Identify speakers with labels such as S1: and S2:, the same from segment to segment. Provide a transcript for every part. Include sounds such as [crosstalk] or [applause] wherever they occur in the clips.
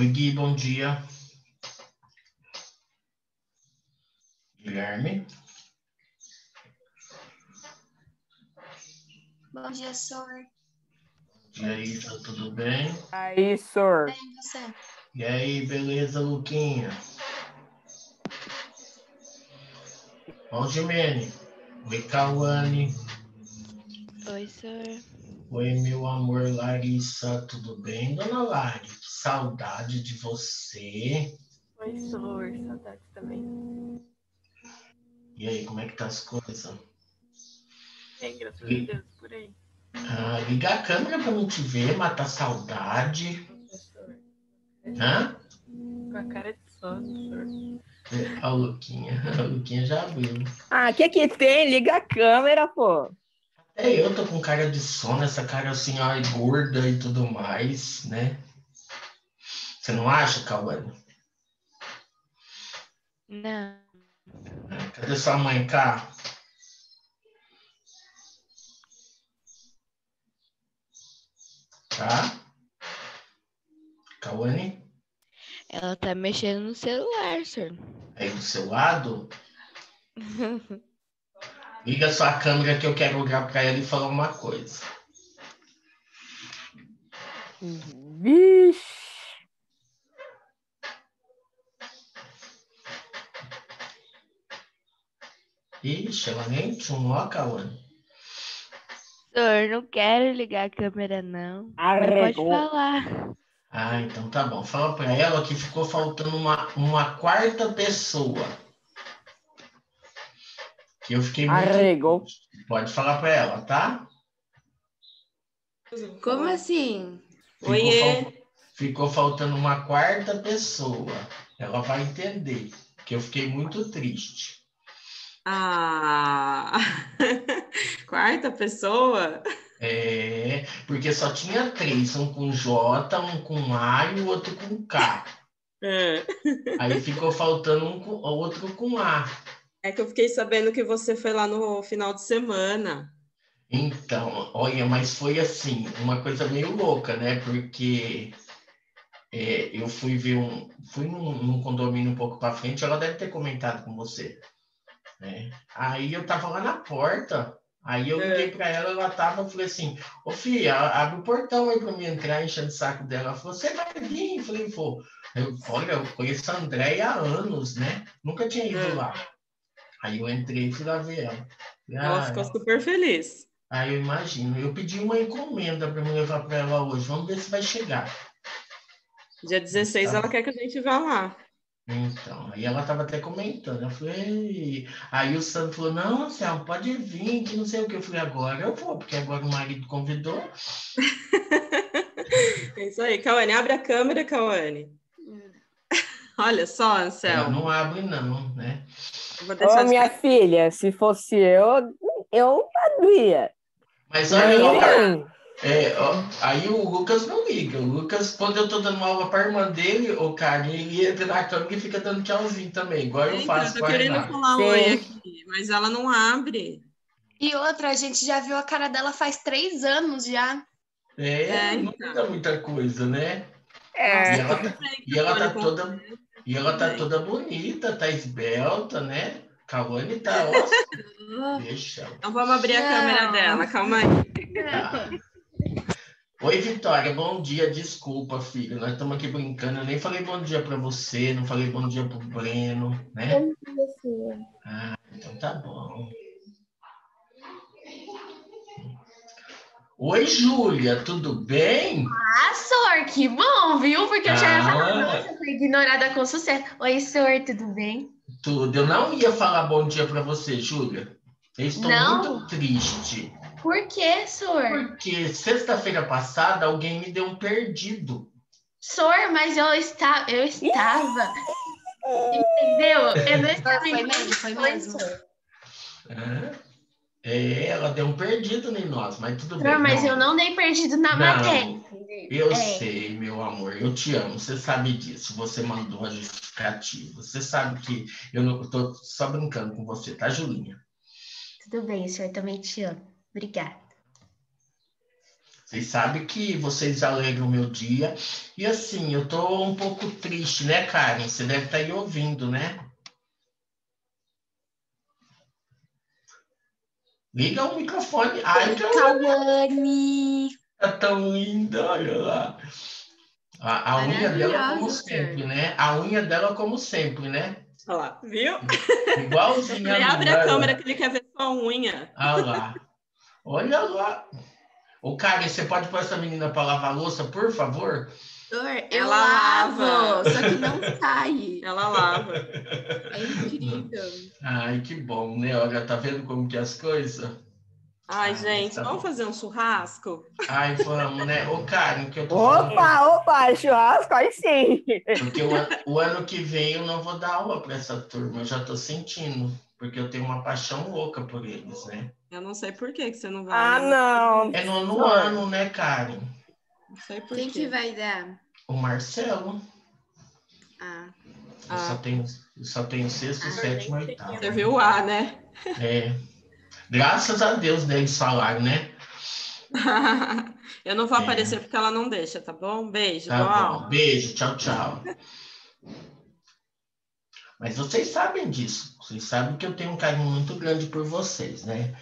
S1: Oi, Gui, bom dia. Guilherme.
S2: Bom dia, senhor.
S1: E aí, tá tudo bem?
S3: Aí, senhor.
S2: Bem, você?
S1: E aí, beleza, Luquinha? Bom, Jimene. Oi, Cauane.
S4: Oi, senhor.
S1: Oi, meu amor, Larissa. Tudo bem, dona Lari? Saudade de você.
S3: Oi, senhor. Saudades também.
S1: E aí, como é que tá as coisas?
S3: Bem, graças a Deus, por aí.
S1: Ah, liga a câmera pra não te ver, matar saudade. Hã?
S3: Com a cara de sono.
S1: Olha a Luquinha. [laughs] A Luquinha já abriu.
S5: Ah, o que que tem? Liga a câmera, pô.
S1: É, eu tô com cara de sono, essa cara assim, ai, gorda e tudo mais, né? Você não acha, Cauane?
S4: Não.
S1: Cadê sua mãe cá? Tá? Cauane?
S4: Ela tá mexendo no celular, senhor.
S1: Aí do seu lado? [laughs] Liga sua câmera que eu quero olhar pra ela e falar uma coisa.
S5: Vixe.
S1: Ixi, ela nem tchumou, Cauane.
S4: Senhor, não quero ligar a câmera, não. Mas pode
S5: Arregou.
S4: falar.
S1: Ah, então tá bom. Fala pra ela que ficou faltando uma, uma quarta pessoa. Que eu fiquei muito.
S5: Arregou.
S1: Pode falar pra ela, tá?
S2: Como assim?
S1: Ficou,
S6: Oiê.
S1: fal- ficou faltando uma quarta pessoa. Ela vai entender. Que eu fiquei muito triste.
S6: Ah, [laughs] quarta pessoa?
S1: É, porque só tinha três, um com J, um com A e o outro com K.
S6: É.
S1: Aí ficou faltando um com, outro com A.
S6: É que eu fiquei sabendo que você foi lá no final de semana.
S1: Então, olha, mas foi assim, uma coisa meio louca, né? Porque é, eu fui ver um. Fui num, num condomínio um pouco para frente, ela deve ter comentado com você. Né? Aí eu tava lá na porta, aí eu
S6: É.
S1: liguei para ela, ela tava, eu falei assim, ô filha, abre o portão aí para mim entrar, enchendo o saco dela. Ela falou, você vai vir? Eu falei, vou. Eu, olha, eu conheço a Andréia há anos, né? Nunca tinha ido
S6: É.
S1: lá. Aí eu entrei e fui lá ver ela.
S6: Ela
S1: "Ah,
S6: ficou super feliz.
S1: Aí eu imagino. Eu pedi uma encomenda para me levar para ela hoje. Vamos ver se vai chegar.
S6: Dia 16
S1: Tá.
S6: ela quer que a gente vá lá.
S1: Então, aí ela estava até comentando. Eu falei, aí o Sandro falou, não, Anselmo, pode vir, que não sei o que. Eu falei, agora eu vou, porque agora o marido convidou. [laughs]
S6: É isso aí. Cauane, abre a câmera, Cauane. [laughs] Olha só, Anselmo.
S1: não abre, não, né?
S6: Vou deixar
S5: Ô, minha filha, se fosse eu, eu abria.
S1: Mas olha,
S5: Não,
S1: é, ó, aí o Lucas não liga. O Lucas, quando eu tô dando aula para irmã dele, o cara, ele entra na câmera e fica dando tchauzinho também, igual eu faço
S6: eu tô querendo falar
S5: Sim.
S6: oi aqui, mas ela não abre.
S2: E outra, a gente já viu a cara dela faz três anos já.
S1: É,
S6: É,
S1: não
S6: então.
S1: muda muita coisa, né?
S5: É.
S1: E ela, tá- e ela tá toda, e ela tá toda bonita, tá esbelta, né? Cauane tá, [laughs] ó, deixa.
S6: Então vamos abrir a câmera dela, calma aí.
S1: Tá. Oi, Vitória, bom dia. Desculpa, filho, nós estamos aqui brincando. Eu nem falei bom dia para você, não falei bom dia pro Breno, né? Ah, então tá bom. Oi, Júlia, tudo bem?
S2: Ah, senhor, que bom, viu? Porque eu já ia falar,
S1: Ah.
S2: nossa, foi ignorada com sucesso. Oi, senhor, tudo bem?
S1: Tudo. Eu não ia falar bom dia para você, Júlia. Eu estou
S2: Não?
S1: muito triste.
S2: Por quê, senhor?
S1: Porque sexta-feira passada alguém me deu um perdido.
S2: Senhor, mas eu estava, eu estava. [laughs] Entendeu? Eu não estava
S4: Foi
S2: em
S4: mesmo, foi mesmo.
S1: É, ela deu um perdido em nós, mas tudo bem.
S2: Senhor, mas eu não dei perdido na
S1: Não.
S2: matéria.
S1: Eu
S2: É.
S1: sei, meu amor, eu te amo, você sabe disso. Você mandou a justificativa. Você sabe que eu não eu tô só brincando com você, tá, Julinha?
S2: Tudo bem, senhor, também te amo. Obrigada.
S1: Vocês sabem que vocês alegram o meu dia. E assim, eu tô um pouco triste, né, Karen? Você deve estar aí ouvindo, né? Liga o microfone. Ai, que
S2: Cauane!
S1: tá tão linda, olha lá. A, a unha dela como sempre, né? A unha dela como sempre, né?
S6: Olha lá, viu?
S1: Igualzinha
S6: Ele abre a câmera que ele quer ver sua unha.
S1: Olha lá. Olha lá. Ô, Karen, você pode pôr essa menina para lavar a louça, por favor?
S2: Doutor, eu
S6: Ela
S2: lavo,
S6: lava.
S2: só que não sai. [laughs]
S6: Ela lava.
S2: É incrível.
S1: Ai, que bom, né? Olha, tá vendo como que é as coisas?
S6: Ai,
S1: Ah,
S6: gente,
S1: tá
S6: vamos
S1: bom.
S6: fazer um churrasco?
S1: Ai, vamos, né? Ô, Karen, que eu tô falando,
S5: Opa, opa, churrasco, aí sim.
S1: porque o, o ano que vem eu não vou dar aula para essa turma, eu já tô sentindo, porque eu tenho uma paixão louca por eles, né?
S6: Eu não sei por que que você não vai.
S5: Ah, não.
S1: É no, ano, né, Karen?
S6: Não sei por
S2: Quem
S6: quê.
S2: que vai dar?
S1: O Marcelo.
S2: Ah,
S1: Eu só
S6: Ah.
S1: tenho, eu só tenho sexto,
S2: Ah,
S1: sétimo e oitavo.
S6: Você viu o A, né?
S1: É. Graças a Deus, né, eles falaram, né?
S6: Eu não vou
S1: É.
S6: aparecer porque ela não deixa, tá bom? Beijo,
S1: Tá bom. Beijo, tchau, tchau. Mas vocês sabem disso. Vocês sabem que eu tenho um carinho muito grande por vocês, né?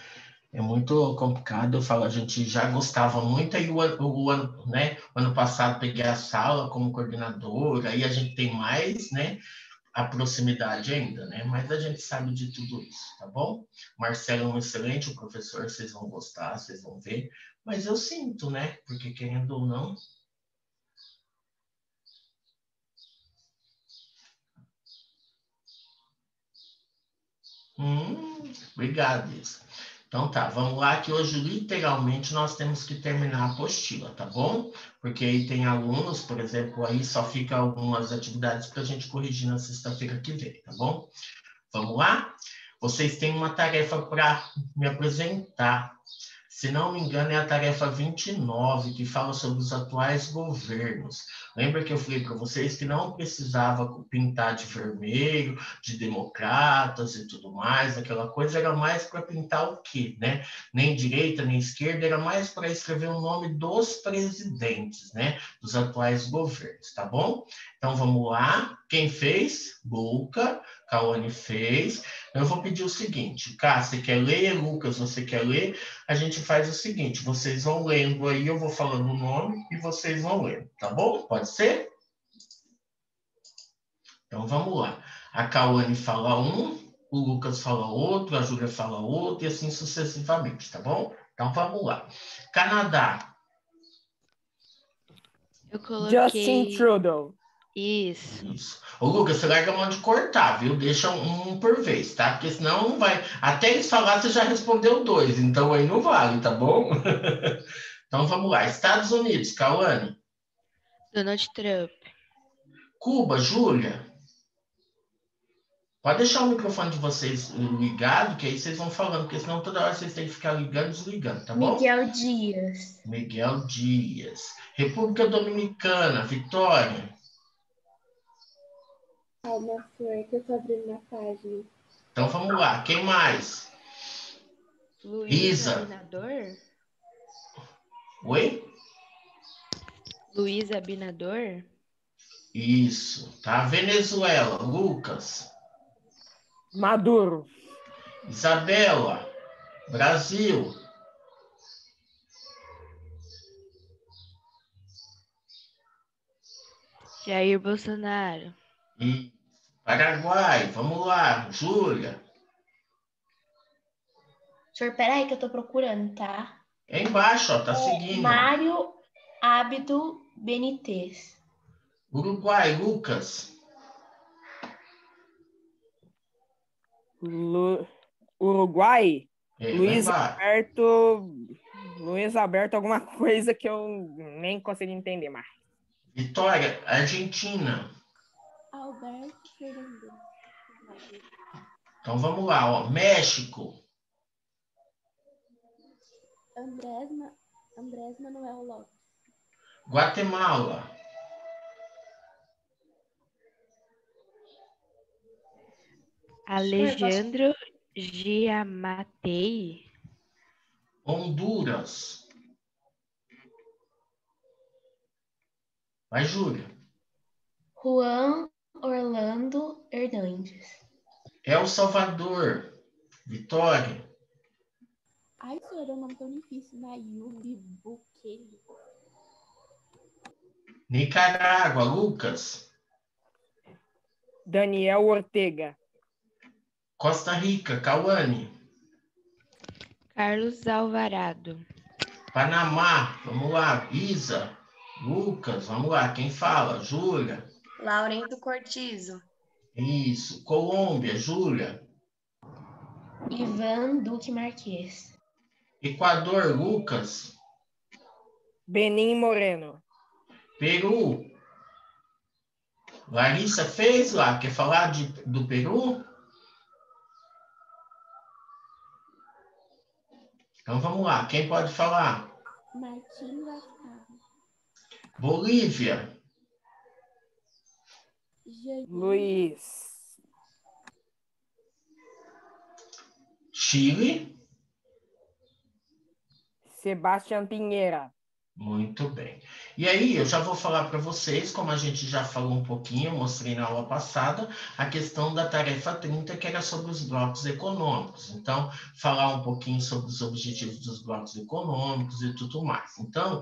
S1: É muito complicado. Eu falo, a gente já gostava muito, aí o o ano, né? O ano passado peguei a sala como coordenadora, aí a gente tem mais, né? A proximidade ainda, né? Mas a gente sabe de tudo isso, tá bom? Marcelo é um excelente professor, vocês vão gostar, vocês vão ver. Mas eu sinto, né? Porque querendo ou não, Hum, obrigado, Isa. Então tá, vamos lá que hoje literalmente nós temos que terminar a apostila, tá bom? Porque aí tem alunos, por exemplo, aí só fica algumas atividades para a gente corrigir na sexta-feira que vem, tá bom? Vamos lá? Vocês têm uma tarefa para me apresentar. Se não me engano, é a tarefa 29, que fala sobre os atuais governos. Lembra que eu falei para vocês que não precisava pintar de vermelho, de democratas e tudo mais, aquela coisa era mais para pintar o quê, né? Nem direita, nem esquerda, era mais para escrever o nome dos presidentes, né? Dos atuais governos, tá bom? Então vamos lá. Quem fez? Luca. Cauane fez. Eu vou pedir o seguinte, Cá, você quer ler? Lucas, você quer ler? A gente faz o seguinte, vocês vão lendo aí, eu vou falando o nome e vocês vão lendo, tá bom? Pode ser? Então vamos lá. A Cauane fala um, o Lucas fala outro, a Júlia fala outro e assim sucessivamente, tá bom? Então vamos lá. Canadá,
S4: Eu coloquei.
S5: Justin Trudeau.
S4: Isso.
S1: Isso. Ô, Lucas, você larga a mão de cortar, viu? Deixa um, um por vez, tá? Porque senão não vai. Até eles falar, você já respondeu dois, então aí não vale, tá bom? [laughs] então vamos lá. Estados Unidos, Cauane.
S4: Donald Trump.
S1: Cuba, Júlia. Pode deixar o microfone de vocês ligado, que aí vocês vão falando, porque senão toda hora vocês têm que ficar ligando e desligando, tá bom?
S2: Miguel Dias.
S1: Miguel Dias. República Dominicana, Vitória.
S7: Calma, Flor, que eu tô abrindo na página.
S1: Então vamos lá. Quem mais?
S4: Luiz
S1: Isa.
S4: Abinador?
S1: Oi?
S4: Luiz Abinador?
S1: Isso, tá? Venezuela, Lucas.
S5: Maduro.
S1: Isabela, Brasil.
S4: Jair Bolsonaro.
S1: E Paraguai, vamos lá, Júlia.
S2: Senhor, peraí que eu tô procurando, tá?
S1: É embaixo, ó, tá seguindo.
S2: Mário Abdo Benítez.
S1: Uruguai, Lucas.
S5: Lu- Uruguai.
S1: É,
S5: Luiz. Alberto. Luiz Alberto, alguma [laughs] coisa que eu nem consegui entender mais.
S1: Vitória, Argentina.
S7: Alberto.
S1: Então vamos lá, ó. México.
S7: Andrés, Ma... Andrés Manuel Lopes.
S1: Guatemala.
S4: Alejandro Giamatei.
S1: Honduras. Vai, Júlia.
S2: Juan Orlando Hernandes.
S1: El Salvador. Vitória.
S7: Ai, senhor, é um nome tão difícil. Nayubi Bukele.
S1: Nicarágua. Lucas.
S5: Daniel Ortega.
S1: Costa Rica. Cauane.
S4: Carlos Alvarado.
S1: Panamá. Vamos lá. Isa. Lucas. Vamos lá. Quem fala? Júlia.
S8: Laurento Cortizo.
S1: Isso. Colômbia. Júlia.
S2: Ivan Duque Marques.
S1: Equador. Lucas.
S5: Benim Moreno.
S1: Peru. Larissa fez lá. Quer falar de, do Peru? Então vamos lá. Quem pode falar?
S7: Martim.
S1: Bolívia.
S5: Luiz.
S1: Chile.
S5: Sebastião Pinheira.
S1: Muito bem. E aí, eu já vou falar para vocês, como a gente já falou um pouquinho, mostrei na aula passada, a questão da tarefa 30, que era sobre os blocos econômicos. Então, falar um pouquinho sobre os objetivos dos blocos econômicos e tudo mais. Então,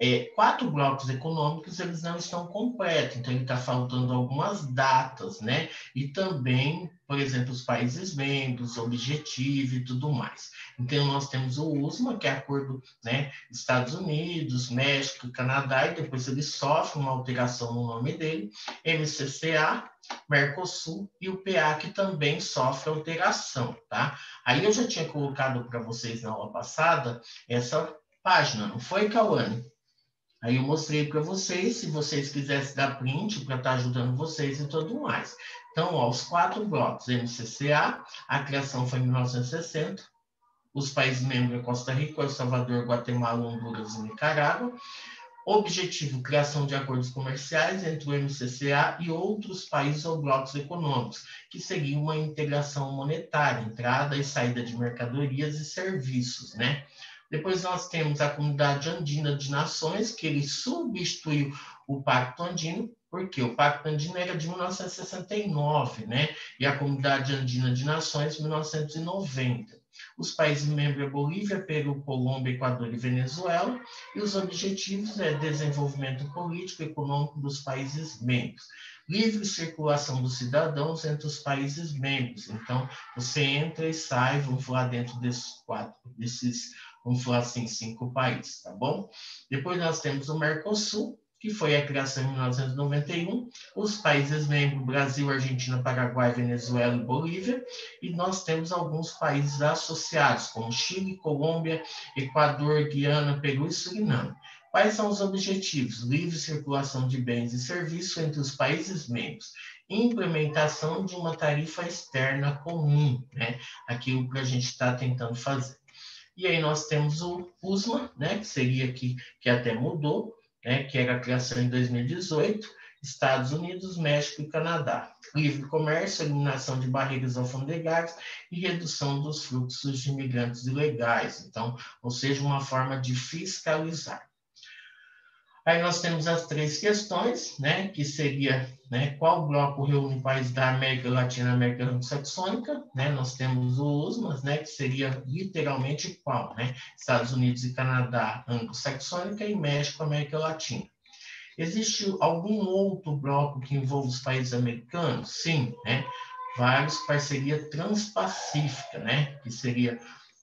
S1: é, quatro blocos econômicos eles não estão completos, então ele está faltando algumas datas, né? E também, por exemplo, os países membros, objetivo e tudo mais. Então nós temos o USMA, que é acordo, né? Estados Unidos, México, Canadá, e depois ele sofre uma alteração no nome dele, MCCA, Mercosul e o PA, que também sofre alteração, tá? Aí eu já tinha colocado para vocês na aula passada essa página, não foi, Cauane? Aí eu mostrei para vocês, se vocês quisessem dar print para estar ajudando vocês e tudo mais. Então, ó, os quatro blocos, MCCA, a criação foi em 1960, os países membros é Costa Rica, El Salvador, Guatemala, Honduras e Nicarágua. Objetivo, criação de acordos comerciais entre o MCCA e outros países ou blocos econômicos, que seguiam uma integração monetária, entrada e saída de mercadorias e serviços, né? Depois nós temos a Comunidade Andina de Nações, que ele substituiu o Pacto Andino, porque o Pacto Andino era de 1969, né? E a Comunidade Andina de Nações, 1990. Os países membros é Bolívia, Peru, Colômbia, Equador e Venezuela, e os objetivos é desenvolvimento político e econômico dos países membros. Livre circulação dos cidadãos entre os países membros. Então, você entra e sai, vamos falar dentro desses quatro, desses vamos falar assim, cinco países, tá bom? Depois nós temos o Mercosul, que foi a criação em 1991, os países membros Brasil, Argentina, Paraguai, Venezuela e Bolívia, e nós temos alguns países associados, como Chile, Colômbia, Equador, Guiana, Peru e Suriname. Quais são os objetivos? Livre circulação de bens e serviços entre os países membros. Implementação de uma tarifa externa comum, né? Aquilo que a gente está tentando fazer. E aí nós temos o USMA, né, que seria que, que até mudou, né, que era a criação em 2018, Estados Unidos, México e Canadá. Livre comércio, eliminação de barreiras alfandegárias e redução dos fluxos de imigrantes ilegais. Então, ou seja, uma forma de fiscalizar. Aí nós temos as três questões, né, que seria, né, qual bloco reúne países da América Latina América Anglo-Saxônica, né, nós temos o USMAS, né, que seria literalmente qual, né, Estados Unidos e Canadá Anglo-Saxônica e México América Latina. Existe algum outro bloco que envolve os países americanos? Sim, né, vários parceria transpacífica, né, que seria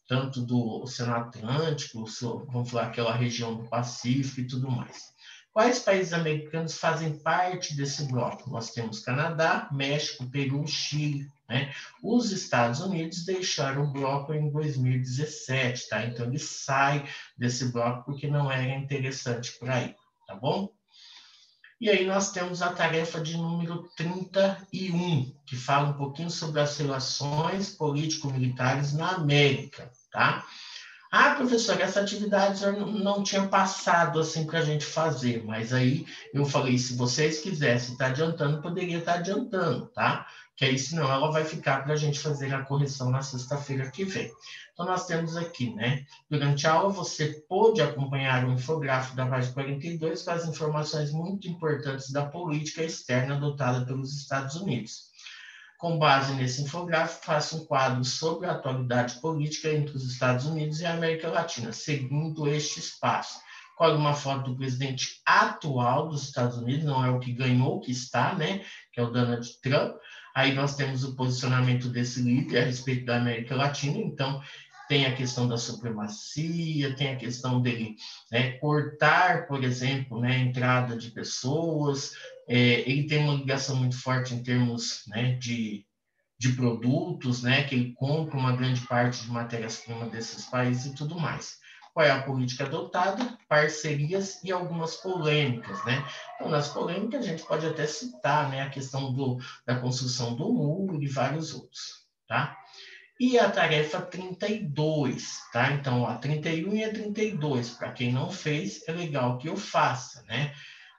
S1: tanto do Oceano Atlântico, vamos falar aquela região do Pacífico e tudo mais. Quais países americanos fazem parte desse bloco? Nós temos Canadá, México, Peru, Chile. Né? Os Estados Unidos deixaram o bloco em 2017, tá? Então ele sai desse bloco porque não era interessante para ele, tá bom? E aí nós temos a tarefa de número 31, que fala um pouquinho sobre as relações político-militares na América, tá? Ah, professor, essa atividade eu não, tinha passado assim para a gente fazer, mas aí eu falei, se vocês quisessem estar adiantando, poderia estar adiantando, tá? Que aí, senão, ela vai ficar para a gente fazer a correção na sexta-feira que vem. Então, nós temos aqui, né? Durante a aula, você pôde acompanhar o infográfico da página 42 com as informações muito importantes da política externa adotada pelos Estados Unidos. Com base nesse infográfico, faça um quadro sobre a atualidade política entre os Estados Unidos e a América Latina, seguindo este espaço. Colhe uma foto do presidente atual dos Estados Unidos, não é o que ganhou, que está, né? Que é o Donald Trump. Aí nós temos o posicionamento desse líder a respeito da América Latina, então tem a questão da supremacia, tem a questão dele né, cortar, por exemplo, né, a entrada de pessoas, é, ele tem uma ligação muito forte em termos né, de, de produtos, né, que ele compra uma grande parte de matérias-primas desses países e tudo mais. Qual é a política adotada? Parcerias e algumas polêmicas, né? Então, nas polêmicas, a gente pode até citar né, a questão do, da construção do muro e vários outros, tá? E a tarefa 32, tá? Então, a 31 e a 32, para quem não fez, é legal que eu faça, né?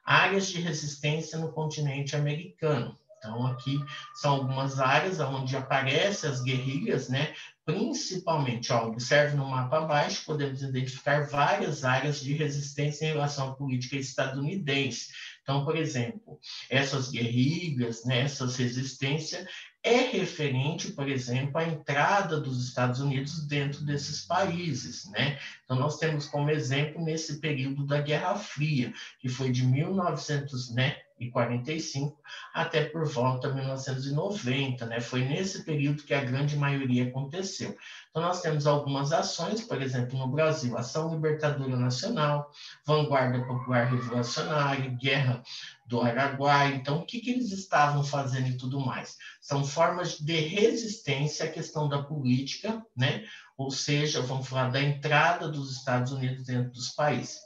S1: Áreas de resistência no continente americano. Então, aqui são algumas áreas onde aparecem as guerrilhas, né? Principalmente, ó, observe no mapa abaixo, podemos identificar várias áreas de resistência em relação à política estadunidense. Então, por exemplo, essas guerrilhas, né, essas resistências, é referente, por exemplo, à entrada dos Estados Unidos dentro desses países, né? Então, nós temos como exemplo nesse período da Guerra Fria, que foi de 1900, né, 1945 até por volta de 1990, né? Foi nesse período que a grande maioria aconteceu. Então nós temos algumas ações, por exemplo, no Brasil, Ação Libertadora Nacional, Vanguarda Popular Revolucionária, Guerra do Araguaia. Então o que que eles estavam fazendo e tudo mais? São formas de resistência à questão da política, né? Ou seja, vamos falar da entrada dos Estados Unidos dentro dos países.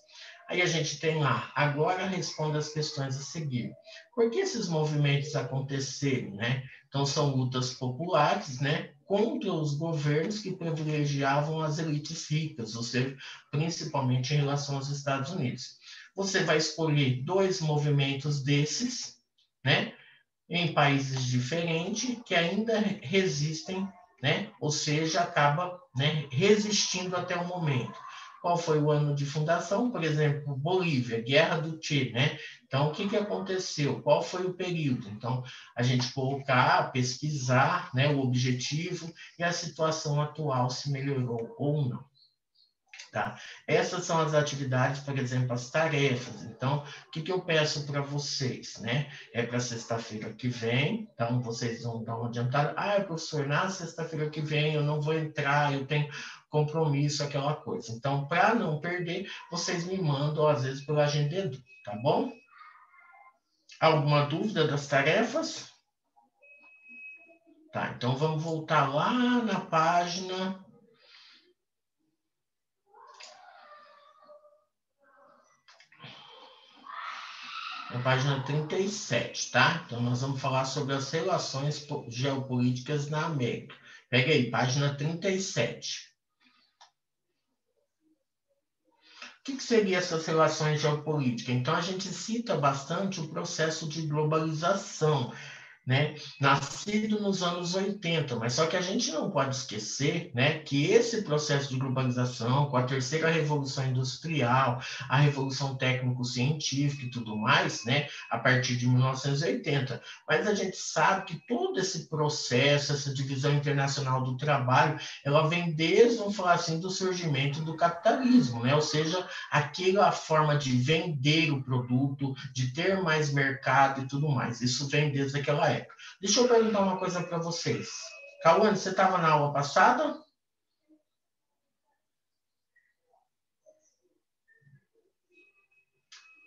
S1: Aí a gente tem lá, agora responda as questões a seguir. Por que esses movimentos aconteceram, né? Então, são lutas populares, né? Contra os governos que privilegiavam as elites ricas, ou seja, principalmente em relação aos Estados Unidos. Você vai escolher dois movimentos desses, né? Em países diferentes, que ainda resistem, né? Ou seja, acaba né, resistindo até o momento qual foi o ano de fundação, por exemplo, Bolívia, Guerra do Che, né? Então, o que, que aconteceu? Qual foi o período? Então, a gente colocar, pesquisar né, o objetivo e a situação atual, se melhorou ou não. Tá? Essas são as atividades, por exemplo, as tarefas. Então, o que, que eu peço para vocês? Né? É para sexta-feira que vem, então vocês vão dar uma adiantada. Ah, professor, na sexta-feira que vem eu não vou entrar, eu tenho compromisso, aquela coisa. Então, para não perder, vocês me mandam, às vezes, pelo Agendedu, tá bom? Alguma dúvida das tarefas? Tá, então vamos voltar lá na página na página 37, tá? Então, nós vamos falar sobre as relações geopolíticas na América. Pega aí, página 37. O que, que seriam essas relações geopolíticas? Então, a gente cita bastante o processo de globalização né, nascido nos anos 80, mas só que a gente não pode esquecer, né, que esse processo de globalização, com a terceira revolução industrial, a revolução técnico-científica e tudo mais, né, a partir de 1980, mas a gente sabe que todo esse processo, essa divisão internacional do trabalho, ela vem desde, vamos falar assim, do surgimento do capitalismo, né, ou seja, aquela forma de vender o produto, de ter mais mercado e tudo mais, isso vem desde aquela época. Deixa eu perguntar uma coisa para vocês. Cauane, você estava na aula passada?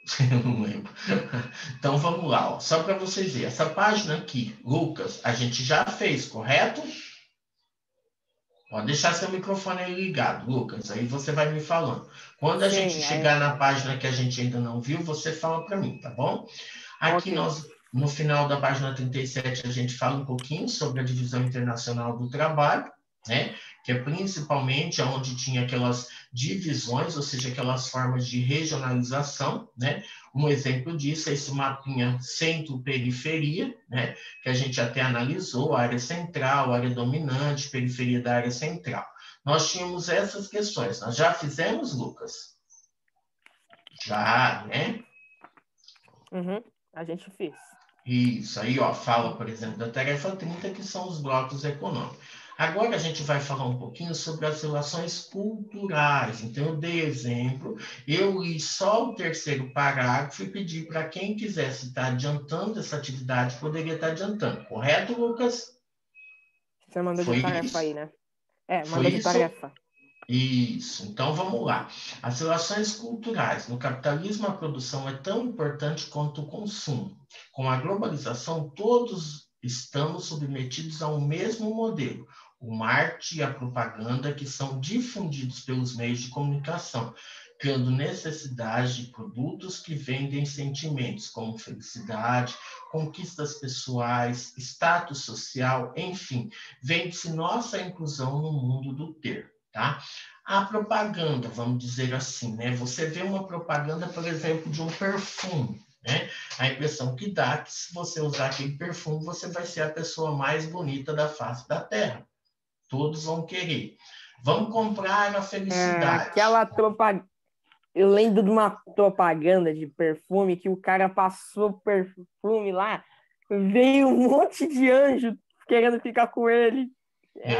S1: [laughs] Eu não lembro. Então vamos lá, ó. só para vocês verem. Essa página aqui, Lucas, a gente já fez, correto? Pode deixar seu microfone aí ligado, Lucas. Aí você vai me falando. Quando a
S5: Sim,
S1: gente
S5: é.
S1: chegar na página que a gente ainda não viu, você fala para mim, tá bom? Aqui
S5: Ok.
S1: nós no final da página 37, a gente fala um pouquinho sobre a divisão internacional do trabalho, né? Que é principalmente onde tinha aquelas divisões, ou seja, aquelas formas de regionalização, né? Um exemplo disso é esse mapinha centro-periferia, né? Que a gente até analisou, área central, área dominante, periferia da área central. Nós tínhamos essas questões. Nós já fizemos, Lucas? Já, né?
S5: Uhum, a gente fez.
S1: Isso, aí ó, fala, por exemplo, da tarefa 30, que são os blocos econômicos. Agora a gente vai falar um pouquinho sobre as relações culturais. Então, eu dei exemplo, eu li só o terceiro parágrafo e pedi para quem quisesse estar adiantando essa atividade, poderia estar adiantando. Correto, Lucas?
S5: Você mandou
S1: Foi
S5: de tarefa
S1: isso?
S5: aí, né? É, mandou de tarefa.
S1: Isso, então vamos lá. As relações culturais. No capitalismo, a produção é tão importante quanto o consumo. Com a globalização, todos estamos submetidos ao mesmo modelo, o marketing e a propaganda, que são difundidos pelos meios de comunicação, criando necessidade de produtos que vendem sentimentos como felicidade, conquistas pessoais, status social, enfim, vende-se nossa inclusão no mundo do ter tá? A propaganda, vamos dizer assim, né? Você vê uma propaganda, por exemplo, de um perfume, né? A impressão que dá é que se você usar aquele perfume, você vai ser a pessoa mais bonita da face da Terra. Todos vão querer. Vamos comprar a
S5: É,
S1: felicidade.
S5: aquela propaganda. Eu lembro de uma propaganda de perfume que o cara passou perfume lá, veio um monte de anjo querendo ficar com ele.
S1: É,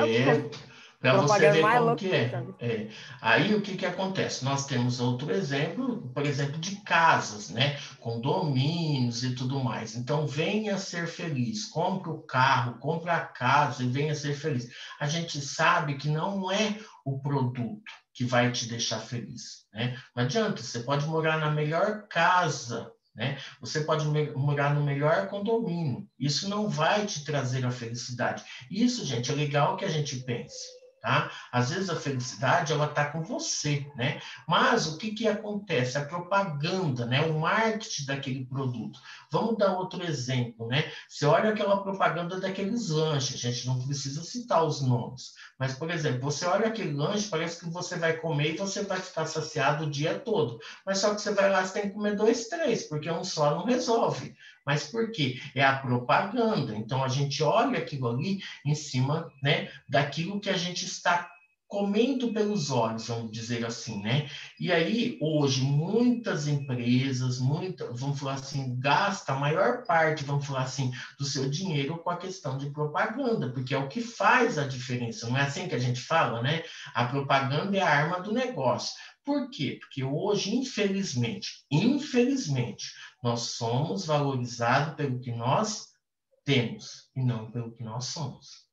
S1: para você ver como que é. É. Aí o que que acontece? Nós temos outro exemplo, por exemplo, de casas, né? Condomínios e tudo mais. Então, venha ser feliz, compre o carro, compre a casa e venha ser feliz. A gente sabe que não é o produto que vai te deixar feliz, né? Não adianta, você pode morar na melhor casa, né? Você pode morar no melhor condomínio. Isso não vai te trazer a felicidade. Isso, gente, é legal que a gente pense, tá? Às vezes a felicidade ela tá com você, né? Mas o que que acontece? A propaganda, né? O marketing daquele produto. Vamos dar outro exemplo, né? Você olha aquela propaganda daqueles lanches, a gente não precisa citar os nomes, mas por exemplo, você olha aquele lanche, parece que você vai comer e você vai ficar saciado o dia todo. Mas só que você vai lá, você tem que comer dois, três, porque um só não resolve. Mas por quê? É a propaganda. Então a gente olha aquilo ali em cima, né, daquilo que a gente está comendo pelos olhos, vamos dizer assim, né? E aí, hoje, muitas empresas, muita, vamos falar assim, gasta a maior parte, vamos falar assim, do seu dinheiro com a questão de propaganda, porque é o que faz a diferença. Não é assim que a gente fala, né? A propaganda é a arma do negócio. Por quê? Porque hoje, infelizmente, infelizmente, nós somos valorizados pelo que nós temos e não pelo que nós somos.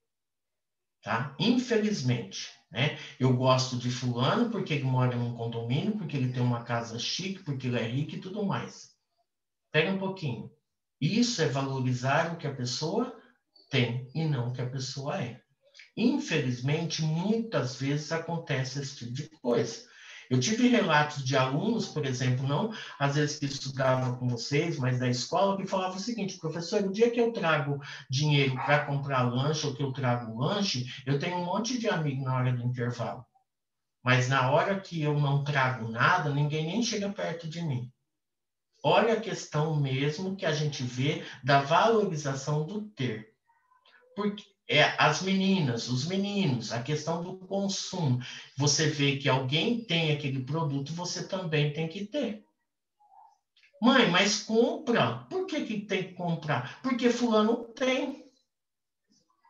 S1: Tá? Infelizmente, né? Eu gosto de fulano porque ele mora num condomínio, porque ele tem uma casa chique, porque ele é rico e tudo mais. Pega um pouquinho. Isso é valorizar o que a pessoa tem e não o que a pessoa é. Infelizmente, muitas vezes acontece esse tipo de coisa. Eu tive relatos de alunos, por exemplo, não às vezes que estudavam com vocês, mas da escola, que falavam o seguinte, professor, o dia que eu trago dinheiro para comprar lanche ou que eu trago lanche, eu tenho um monte de amigo na hora do intervalo. Mas na hora que eu não trago nada, ninguém nem chega perto de mim. Olha a questão mesmo que a gente vê da valorização do ter. Porque é, as meninas, os meninos, a questão do consumo. Você vê que alguém tem aquele produto, você também tem que ter. Mãe, mas compra. Por que, que tem que comprar? Porque fulano tem.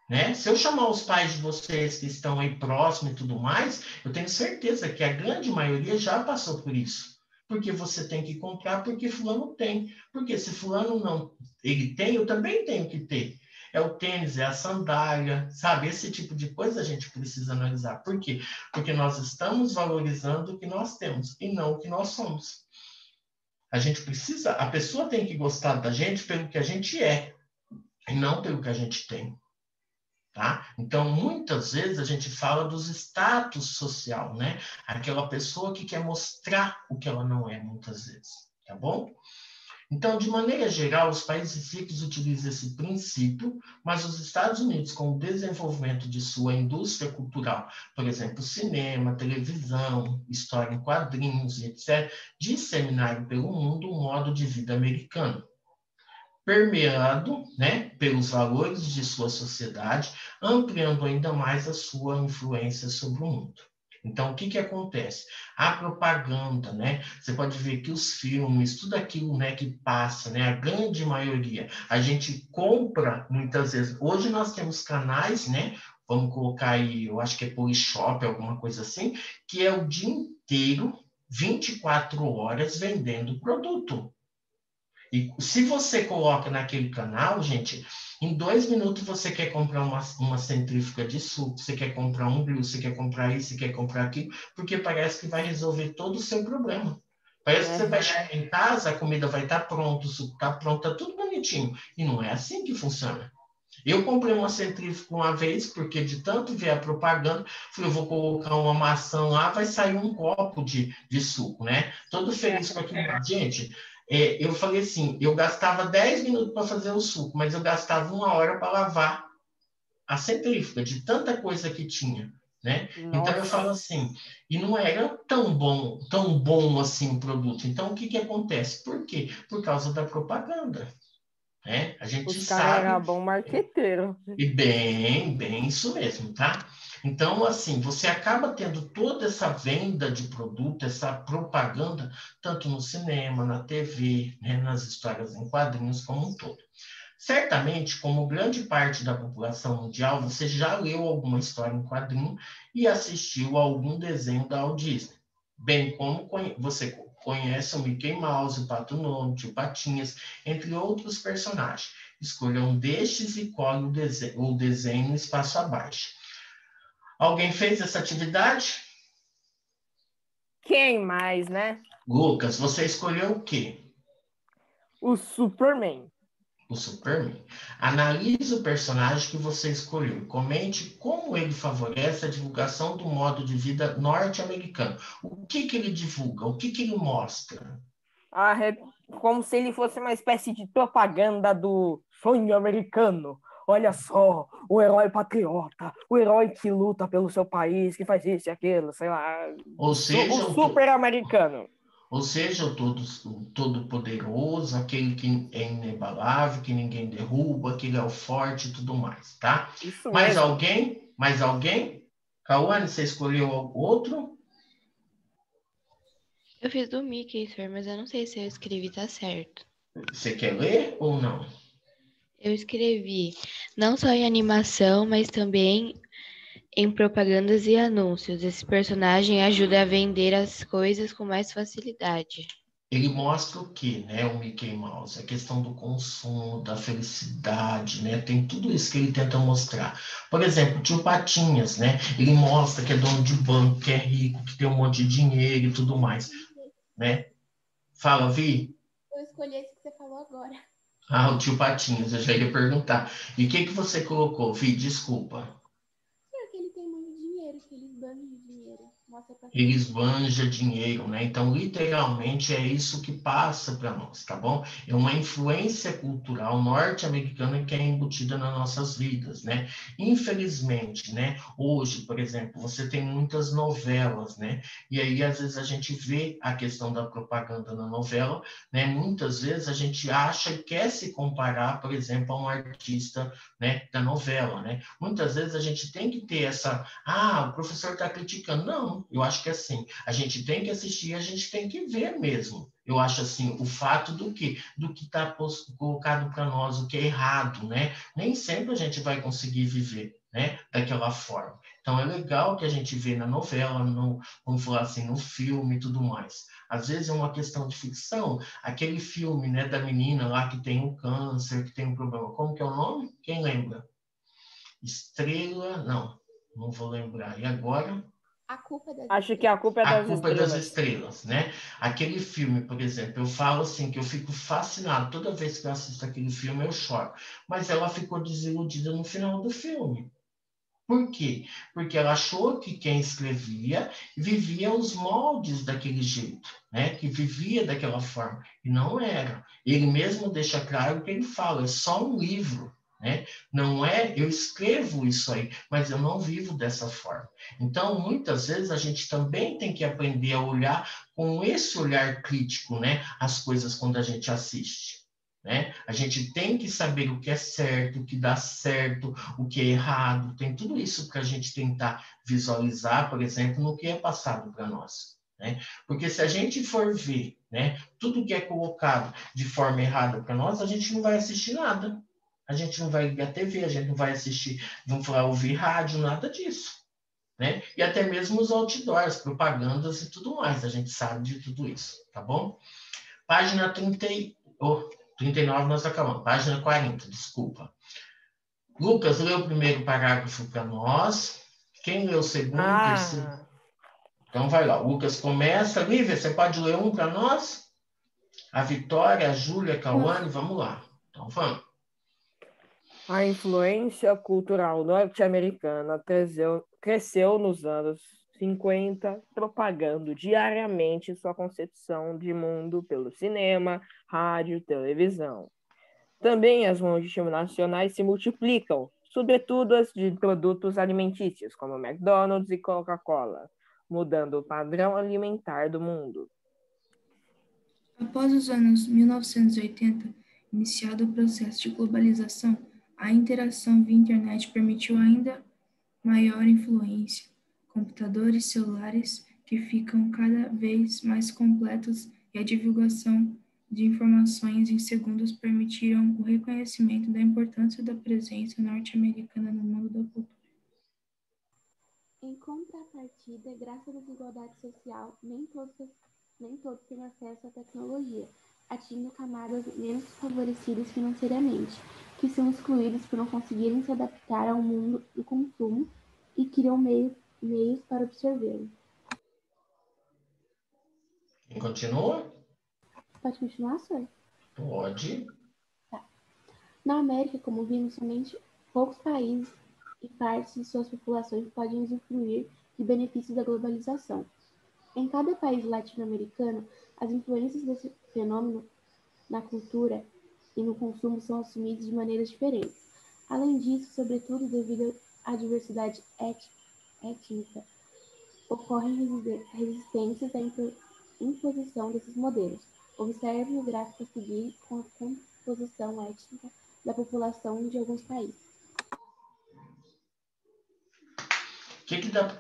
S1: Né? Se eu chamar os pais de vocês que estão aí próximo e tudo mais, eu tenho certeza que a grande maioria já passou por isso. Porque você tem que comprar porque fulano tem. Porque se fulano não ele tem, eu também tenho que ter é o tênis, é a sandália, sabe? Esse tipo de coisa a gente precisa analisar. Por quê? Porque nós estamos valorizando o que nós temos e não o que nós somos. A gente precisa, a pessoa tem que gostar da gente pelo que a gente é e não pelo que a gente tem. Tá? Então, muitas vezes a gente fala dos status social, né? Aquela pessoa que quer mostrar o que ela não é, muitas vezes, tá bom? Então, de maneira geral, os países ricos utilizam esse princípio, mas os Estados Unidos, com o desenvolvimento de sua indústria cultural, por exemplo, cinema, televisão, história em quadrinhos, etc., disseminaram pelo mundo um modo de vida americano, permeado né, pelos valores de sua sociedade, ampliando ainda mais a sua influência sobre o mundo. Então, o que, que acontece? A propaganda, né? Você pode ver que os filmes, tudo aquilo né, que passa, né? A grande maioria, a gente compra muitas vezes. Hoje nós temos canais, né? Vamos colocar aí, eu acho que é Polishop, alguma coisa assim, que é o dia inteiro, 24 horas, vendendo produto. E se você coloca naquele canal, gente, em dois minutos você quer comprar uma, uma centrífuga de suco, você quer comprar um grill, você quer comprar isso, você quer comprar aquilo, porque parece que vai resolver todo o seu problema. Parece que você vai chegar em casa, a comida vai estar pronta, o suco está pronto, está tudo bonitinho. E não é assim que funciona. Eu comprei uma centrífuga uma vez, porque de tanto ver a propaganda, falei, eu vou colocar uma maçã lá, vai sair um copo de, de suco, né? Todo feliz com aquilo. Gente, é, eu falei assim, eu gastava 10 minutos para fazer o suco, mas eu gastava uma hora para lavar a centrífuga, de tanta coisa que tinha, né? Então eu falo assim, e não era tão bom, tão bom assim o produto. Então o que que acontece? Por quê? Por causa da propaganda. Né? A gente
S5: Os
S1: sabe.
S5: caras eram bom marqueteiro.
S1: E bem, bem isso mesmo, tá? Então, assim, você acaba tendo toda essa venda de produto, essa propaganda, tanto no cinema, na TV, né, nas histórias em quadrinhos como um todo. Certamente, como grande parte da população mundial, você já leu alguma história em quadrinho e assistiu a algum desenho da Walt Disney, bem como você conhece o Mickey Mouse, o Pato Nono, o Patinhas, entre outros personagens. Escolha um destes e colhe o desenho, o desenho espaço abaixo. Alguém fez essa atividade?
S5: Quem mais, né?
S1: Lucas, você escolheu o quê?
S5: O Superman.
S1: O Superman. Analise o personagem que você escolheu. Comente como ele favorece a divulgação do modo de vida norte-americano. O que, que ele divulga? O que, que ele mostra?
S5: Ah, é como se ele fosse uma espécie de propaganda do sonho americano. Olha só, o herói patriota, o herói que luta pelo seu país, que faz isso e aquilo, sei lá.
S1: Ou seja,
S5: o super americano.
S1: Ou seja, o todo, o todo poderoso, aquele que é inabalável, que ninguém derruba, que ele é o forte e tudo mais, tá?
S5: Isso
S1: Mais
S5: mesmo.
S1: alguém? Mais alguém? Cauane, você escolheu outro?
S4: Eu fiz do Mickey, senhor, mas eu não sei se eu escrevi tá certo.
S1: Você quer ler ou não?
S4: Eu escrevi não só em animação, mas também em propagandas e anúncios. Esse personagem ajuda a vender as coisas com mais facilidade.
S1: Ele mostra o que, né, o Mickey Mouse? A questão do consumo, da felicidade, né? Tem tudo isso que ele tenta mostrar. Por exemplo, o tio Patinhas, né? Ele mostra que é dono de banco, que é rico, que tem um monte de dinheiro e tudo mais, né? Fala, Vi.
S7: Eu escolhi esse que você falou agora.
S1: Ah, o tio Patinhas, eu já ia perguntar. E o que, que você colocou, Vi? Desculpa.
S7: Porque ele tem muito dinheiro, que eles banham de
S1: Ele esbanja dinheiro, né? Então, literalmente, é isso que passa para nós, tá bom? É uma influência cultural norte-americana que é embutida nas nossas vidas, né? Infelizmente, né? Hoje, por exemplo, você tem muitas novelas, né? E aí, às vezes, a gente vê a questão da propaganda na novela, né? Muitas vezes a gente acha e quer se comparar, por exemplo, a um artista, né? Da novela, né? Muitas vezes a gente tem que ter essa, ah, o professor está criticando. Não, eu acho que assim, a gente tem que assistir, a gente tem que ver mesmo. Eu acho assim, o fato do que do que está colocado para nós, o que é errado, né? Nem sempre a gente vai conseguir viver, né? Daquela forma. Então é legal que a gente vê na novela, no, vamos falar assim, no filme e tudo mais. Às vezes é uma questão de ficção, aquele filme, né, da menina lá que tem um câncer, que tem um problema. Como que é o nome? Quem lembra? Estrela, não, não vou lembrar. E agora?
S7: A culpa das
S5: Acho que a culpa é
S1: A
S5: das
S1: culpa é
S5: estrelas.
S1: das estrelas, né? Aquele filme, por exemplo, eu falo assim que eu fico fascinado. Toda vez que eu assisto aquele filme, eu choro. Mas ela ficou desiludida no final do filme. Por quê? Porque ela achou que quem escrevia vivia os moldes daquele jeito. né, que vivia daquela forma. E não era. Ele mesmo deixa claro que ele fala, é só um livro. Né? Não é, eu escrevo isso aí, mas eu não vivo dessa forma. Então, muitas vezes a gente também tem que aprender a olhar com esse olhar crítico, né, as coisas quando a gente assiste. Né? A gente tem que saber o que é certo, o que dá certo, o que é errado. Tem tudo isso para a gente tentar visualizar, por exemplo, no que é passado para nós. Né? Porque se a gente for ver né, tudo que é colocado de forma errada para nós, a gente não vai assistir nada. A gente não vai ligar TV, a gente não vai assistir, não vai ouvir rádio, nada disso. Né? E até mesmo os outdoors, propagandas e tudo mais, a gente sabe de tudo isso, tá bom? Página 30, oh, 39 nós acabamos. Página 40, desculpa. Lucas, lê o primeiro parágrafo para nós. Quem lê o segundo?
S5: Ah.
S1: terceiro? Então vai lá. O Lucas começa. Lívia, você pode ler um para nós? A Vitória, a Júlia, a Cauane, vamos lá. Então vamos.
S5: A influência cultural norte-americana cresceu, nos anos 50, propagando diariamente sua concepção de mundo pelo cinema, rádio, televisão. Também as multinacionais se multiplicam, sobretudo as de produtos alimentícios, como McDonald's e Coca-Cola, mudando o padrão alimentar do mundo.
S9: Após os anos 1980, iniciado o processo de globalização, a interação via internet permitiu ainda maior influência. Computadores celulares que ficam cada vez mais completos e a divulgação de informações em segundos permitiram o reconhecimento da importância da presença norte-americana no mundo da cultura.
S7: Em contrapartida, graças à desigualdade social, nem todos, nem todos têm acesso à tecnologia, atingindo camadas menos favorecidas financeiramente, que são excluídos por não conseguirem se adaptar ao mundo do consumo e criam meios, meios para absorvê-lo.
S1: Continua?
S7: Pode continuar, senhor?
S1: Pode.
S7: Na América, como vimos, somente poucos países e partes de suas populações podem usufruir de benefícios da globalização. Em cada país latino-americano, as influências desse fenômeno na cultura e no consumo são assumidas de maneiras diferentes. Além disso, sobretudo devido à diversidade étnica, ocorrem resistências à imposição desses modelos. Observe o gráfico a seguir com a composição étnica da população de alguns países.
S1: O que, que dá,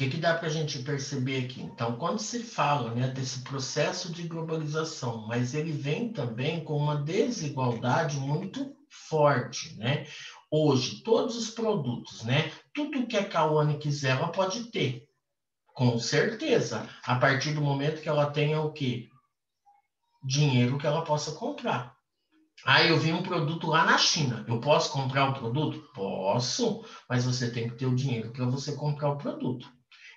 S1: que, que dá para a gente perceber aqui? Então, quando se fala né, desse processo de globalização, mas ele vem também com uma desigualdade muito forte, né? Hoje, todos os produtos, né? Tudo que a Cauane quiser, ela pode ter. Com certeza. A partir do momento que ela tenha o quê? Dinheiro que ela possa comprar. Ah, eu vi um produto lá na China. Eu posso comprar o produto? Posso, mas você tem que ter o dinheiro para você comprar o produto.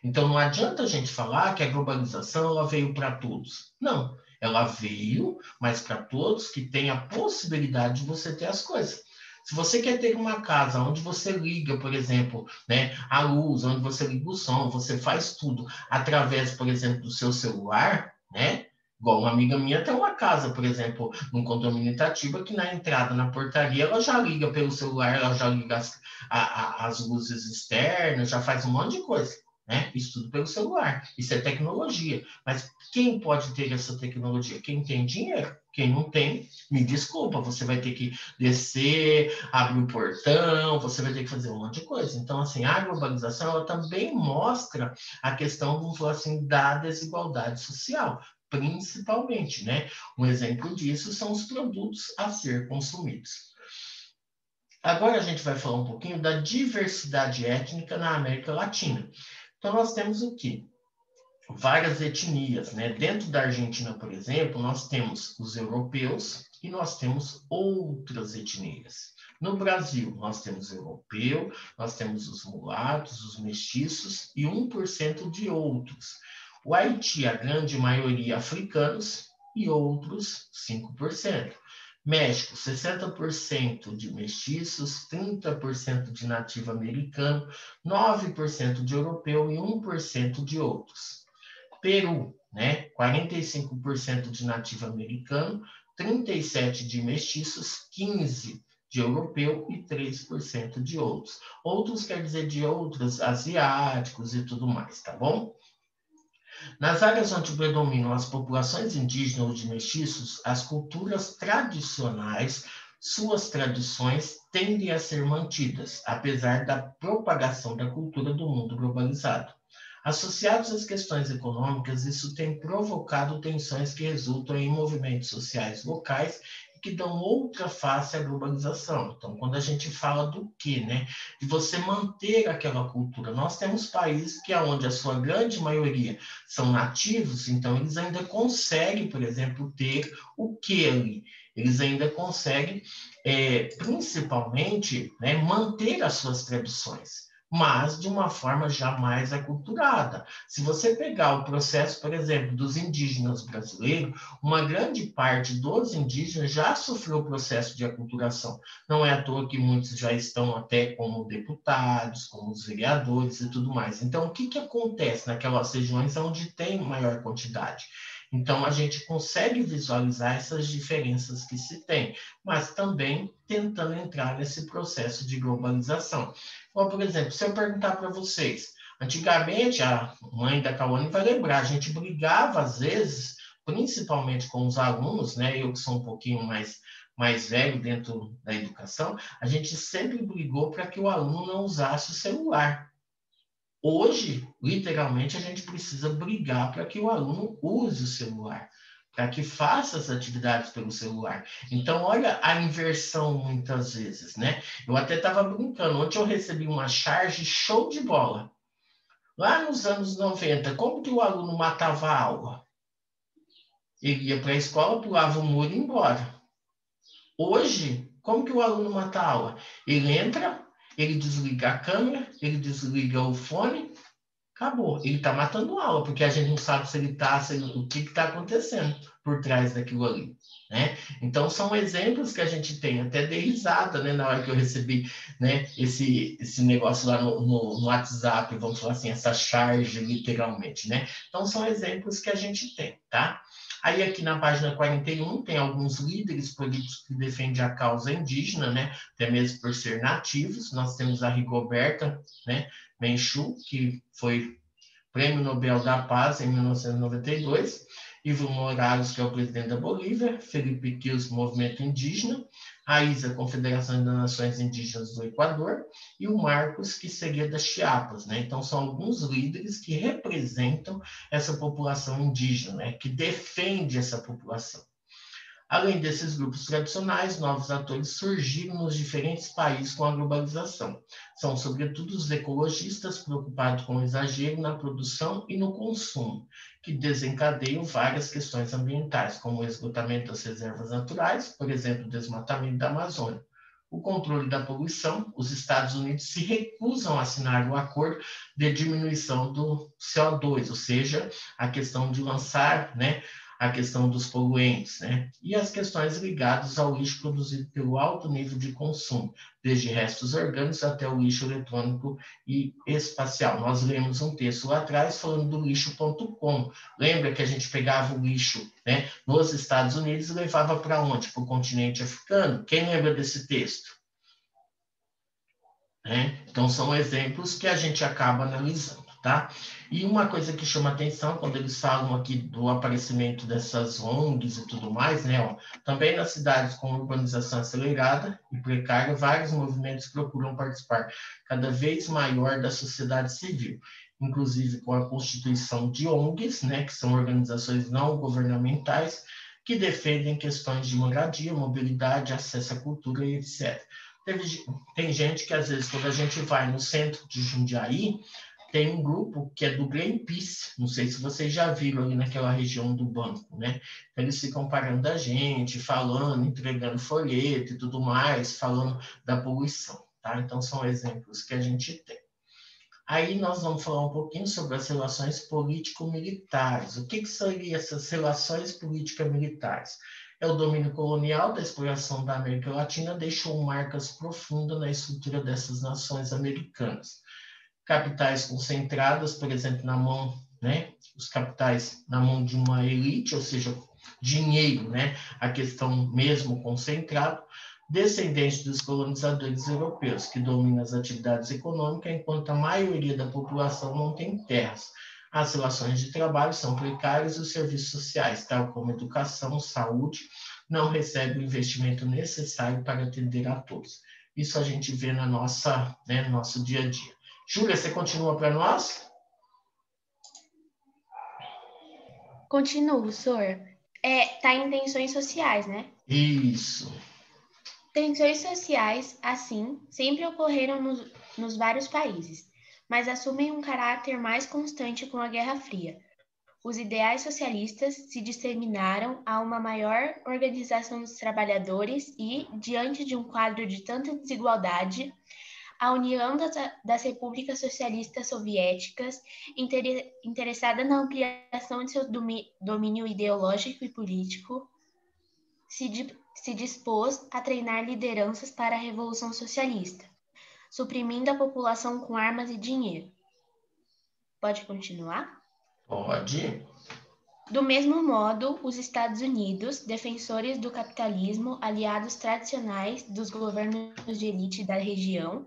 S1: Então não adianta a gente falar que a globalização ela veio para todos. Não, ela veio, mas para todos que têm a possibilidade de você ter as coisas. Se você quer ter uma casa onde você liga, por exemplo, né, a luz, onde você liga o som, você faz tudo através, por exemplo, do seu celular, né? Igual uma amiga minha tem uma casa, por exemplo, num condomínio Itatiba, que na entrada, na portaria, ela já liga pelo celular, ela já liga as, a, a, as luzes externas, já faz um monte de coisa. Né? Isso tudo pelo celular. Isso é tecnologia. Mas quem pode ter essa tecnologia? Quem tem dinheiro. Quem não tem, me desculpa, você vai ter que descer, abrir o portão, você vai ter que fazer um monte de coisa. Então, assim, a globalização ela também mostra a questão, vamos falar assim, da desigualdade social, principalmente, né? Um exemplo disso são os produtos a ser consumidos. Agora a gente vai falar um pouquinho da diversidade étnica na América Latina. Então, nós temos o quê? Várias etnias, né? Dentro da Argentina, por exemplo, nós temos os europeus e nós temos outras etnias. No Brasil, nós temos europeu, nós temos os mulatos, os mestiços e 1% de outros. O Haiti, a grande maioria africanos e outros 5%. México, 60% de mestiços, 30% de nativo americano, 9% de europeu e 1% de outros. Peru, né? 45% de nativo americano, 37% de mestiços, 15% de europeu e 3% de outros. Outros quer dizer de outros asiáticos e tudo mais, tá bom? Nas áreas onde predominam as populações indígenas ou de mestiços, as culturas tradicionais, suas tradições tendem a ser mantidas, apesar da propagação da cultura do mundo globalizado. Associados às questões econômicas, isso tem provocado tensões que resultam em movimentos sociais locais que dão outra face à globalização. Então, quando a gente fala do quê, né? De você manter aquela cultura. Nós temos países que onde a sua grande maioria são nativos, então eles ainda conseguem, por exemplo, ter o que ali? Eles ainda conseguem, é, principalmente, né, manter as suas tradições mas de uma forma jamais aculturada. Se você pegar o processo, por exemplo, dos indígenas brasileiros, uma grande parte dos indígenas já sofreu o processo de aculturação. Não é à toa que muitos já estão até como deputados, como vereadores e tudo mais. Então, o que, que acontece naquelas regiões onde tem maior quantidade? Então, a gente consegue visualizar essas diferenças que se tem, mas também tentando entrar nesse processo de globalização. Ou, por exemplo, se eu perguntar para vocês, antigamente, a mãe da Cauane vai lembrar, a gente brigava às vezes, principalmente com os alunos, né? Eu que sou um pouquinho mais mais velho dentro da educação, a gente sempre brigou para que o aluno não usasse o celular. Hoje, literalmente, a gente precisa brigar para que o aluno use o celular para que faça as atividades pelo celular. Então, olha a inversão muitas vezes, né? Eu até estava brincando, ontem eu recebi uma charge show de bola. Lá nos anos 90, como que o aluno matava a aula? Ele ia para a escola, pulava o muro e ia embora. Hoje, como que o aluno mata a aula? Ele entra, ele desliga a câmera, ele desliga o fone, acabou. Ele está matando aula, porque a gente não sabe se ele está, o que está acontecendo por trás daquilo ali. Né? Então, são exemplos que a gente tem. Até dei risada né, na hora que eu recebi né, esse, esse negócio lá no, no, no WhatsApp, vamos falar assim, essa charge, literalmente. Né? Então, são exemplos que a gente tem. Tá? Aí aqui na página 41 tem alguns líderes políticos que defendem a causa indígena, né? Até mesmo por ser nativos. Nós temos a Rigoberta, né? Menchú, que foi Prêmio Nobel da Paz em 1992. Ivo Morales, que é o presidente da Bolívia, Felipe Quios, Movimento Indígena, a Confederação das Nações Indígenas do Equador, e o Marcos, que seria das Chiapas. Né? Então, são alguns líderes que representam essa população indígena, né? que defende essa população. Além desses grupos tradicionais, novos atores surgiram nos diferentes países com a globalização. São, sobretudo, os ecologistas preocupados com o exagero na produção e no consumo, que desencadeiam várias questões ambientais, como o esgotamento das reservas naturais, por exemplo, o desmatamento da Amazônia. O controle da poluição, os Estados Unidos se recusam a assinar o acordo de diminuição do CO2, ou seja, a questão de lançar né, a questão dos poluentes, né? E as questões ligadas ao lixo produzido pelo alto nível de consumo, desde restos orgânicos até o lixo eletrônico e espacial. Nós lemos um texto lá atrás falando do lixo.com. Lembra que a gente pegava o lixo né, nos Estados Unidos e levava para onde? Para o continente africano. Quem lembra desse texto? Né? Então, são exemplos que a gente acaba analisando tá? E uma coisa que chama atenção quando eles falam aqui do aparecimento dessas ONGs e tudo mais, né? Ó, também nas cidades com urbanização acelerada e precária, vários movimentos procuram participar cada vez maior da sociedade civil, inclusive com a constituição de ONGs, né? Que são organizações não governamentais que defendem questões de moradia, mobilidade, acesso à cultura e etc. tem gente que, às vezes, quando a gente vai no centro de Jundiaí, tem um grupo que é do Greenpeace, não sei se vocês já viram ali naquela região do banco, né? Eles ficam parando a gente, falando, entregando folheto e tudo mais, falando da poluição, tá? Então, são exemplos que a gente tem. Aí nós vamos falar um pouquinho sobre as relações político-militares. O que, que seriam essas relações político-militares? É o domínio colonial da exploração da América Latina deixou marcas profundas na estrutura dessas nações americanas capitais concentradas, por exemplo, na mão né, os capitais na mão de uma elite, ou seja, dinheiro, né, a questão mesmo concentrado, descendentes dos colonizadores europeus, que dominam as atividades econômicas, enquanto a maioria da população não tem terras. As relações de trabalho são precárias e os serviços sociais, tal como educação, saúde, não recebem o investimento necessário para atender a todos. Isso a gente vê na nossa, né, no nosso dia a dia. Júlia, você continua para nós?
S2: Continuo, senhor. É, tá em tensões sociais, né?
S1: Isso.
S2: Tensões sociais, assim, sempre ocorreram nos, nos vários países, mas assumem um caráter mais constante com a Guerra Fria. Os ideais socialistas se disseminaram a uma maior organização dos trabalhadores e, diante de um quadro de tanta desigualdade, a União das, das Repúblicas Socialistas Soviéticas, inter, interessada na ampliação de seu domínio ideológico e político, se, se dispôs a treinar lideranças para a Revolução Socialista, suprimindo a população com armas e dinheiro. Pode continuar?
S1: Pode.
S2: Do mesmo modo, os Estados Unidos, defensores do capitalismo, aliados tradicionais dos governos de elite da região,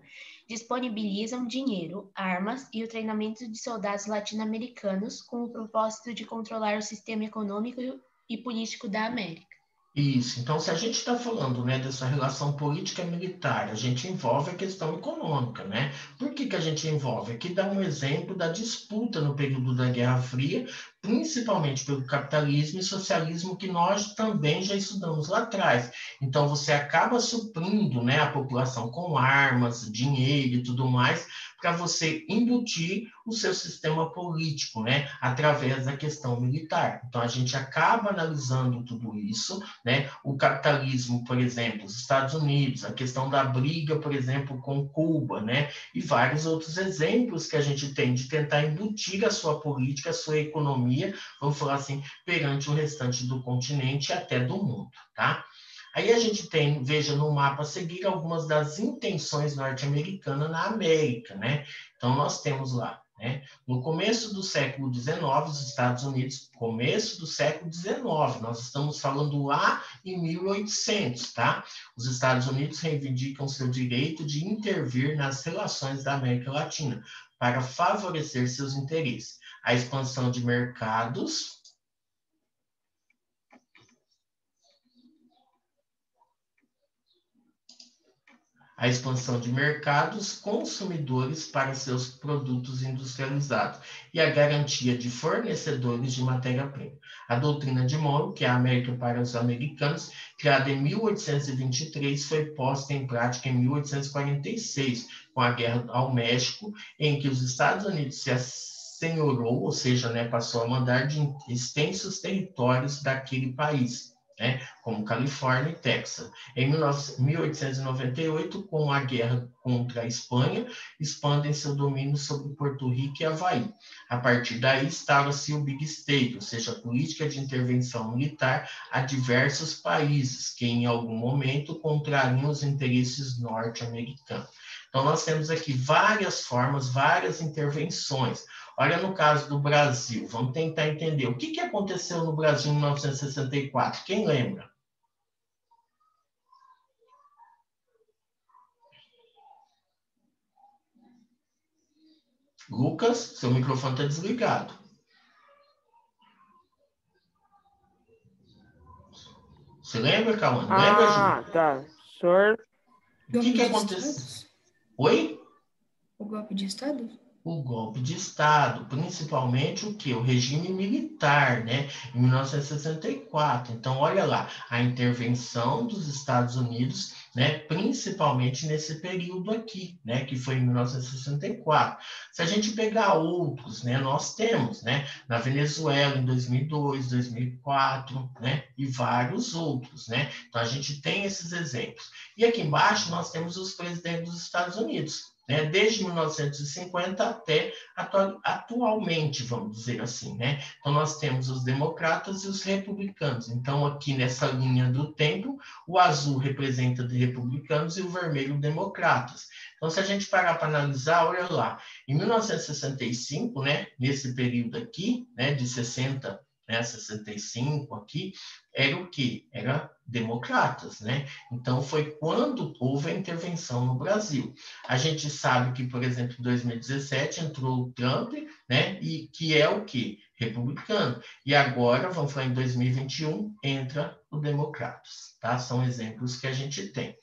S2: disponibilizam dinheiro, armas e o treinamento de soldados latino-americanos com o propósito de controlar o sistema econômico e político da América.
S1: Isso. Então, se a gente está falando né, dessa relação política militar, a gente envolve a questão econômica, né? Por que, que a gente envolve? Aqui dá um exemplo da disputa no período da Guerra Fria, principalmente pelo capitalismo e socialismo que nós também já estudamos lá atrás. Então, você acaba suprindo né, a população com armas, dinheiro e tudo mais, para você embutir o seu sistema político, né, através da questão militar. Então a gente acaba analisando tudo isso, né? O capitalismo, por exemplo, os Estados Unidos, a questão da briga, por exemplo, com Cuba, né? E vários outros exemplos que a gente tem de tentar embutir a sua política, a sua economia, vamos falar assim, perante o restante do continente e até do mundo, tá? Aí a gente tem, veja no mapa a seguir, algumas das intenções norte-americanas na América, né? Então, nós temos lá, né? No começo do século XIX, os Estados Unidos, começo do século XIX, nós estamos falando lá em 1800, tá? Os Estados Unidos reivindicam seu direito de intervir nas relações da América Latina para favorecer seus interesses. A expansão de mercados, a expansão de mercados consumidores para seus produtos industrializados e a garantia de fornecedores de matéria-prima. A doutrina de Monroe, que é a América para os americanos, criada em 1823, foi posta em prática em 1846, com a guerra ao México, em que os Estados Unidos se assenhorou, ou seja, né, passou a mandar de extensos territórios daquele país né, como Califórnia e Texas. Em 1898, com a guerra contra a Espanha, expandem seu domínio sobre Porto Rico e Havaí. A partir daí, instala-se o Big State, ou seja, a política de intervenção militar a diversos países que, em algum momento, contrariam os interesses norte-americanos. Então, nós temos aqui várias formas, várias intervenções. Olha no caso do Brasil, vamos tentar entender. O que, que aconteceu no Brasil em 1964? Quem lembra? Lucas, seu microfone está desligado. Você lembra, Cauã? Lembra,
S5: Ah, tá. Senhor,
S1: O que, que aconteceu? Oi?
S9: O golpe de Estado?
S1: O golpe de Estado, principalmente o que? O regime militar, né? Em 1964. Então, olha lá, a intervenção dos Estados Unidos, né? Principalmente nesse período aqui, né? Que foi em 1964. Se a gente pegar outros, né? Nós temos, né? Na Venezuela, em 2002, 2004, né? E vários outros, né? Então, a gente tem esses exemplos. E aqui embaixo, nós temos os presidentes dos Estados Unidos né, desde 1950 até atu atualmente, vamos dizer assim, né? Então nós temos os democratas e os republicanos. Então aqui nessa linha do tempo, o azul representa os republicanos e o vermelho democratas. Então se a gente parar para analisar, olha lá, em 1965, né, nesse período aqui, né, de 60 né, 65 aqui, era o que? Era democratas, né? Então foi quando houve a intervenção no Brasil. A gente sabe que, por exemplo, em 2017 entrou o Trump, né? E que é o que? Republicano. E agora, vamos falar em 2021, entra o Democratas, tá? São exemplos que a gente tem.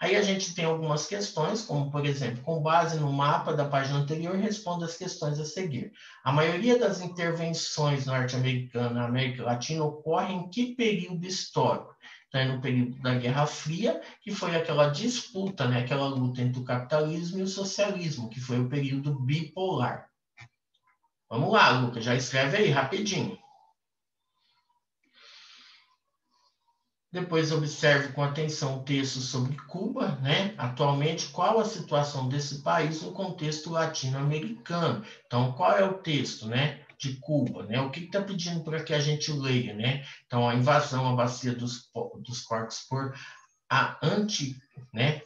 S1: Aí a gente tem algumas questões, como por exemplo, com base no mapa da página anterior, responda as questões a seguir. A maioria das intervenções norte-americanas na América Latina ocorre em que período histórico? Então, é no período da Guerra Fria, que foi aquela disputa, né, aquela luta entre o capitalismo e o socialismo, que foi o período bipolar. Vamos lá, Luca, já escreve aí rapidinho. Depois observe com atenção o texto sobre Cuba, né? Atualmente, qual a situação desse país no contexto latino-americano? Então, qual é o texto, né? De Cuba, né? O que está pedindo para que a gente leia, né? Então, a invasão à bacia dos, dos corpos por a anti, né?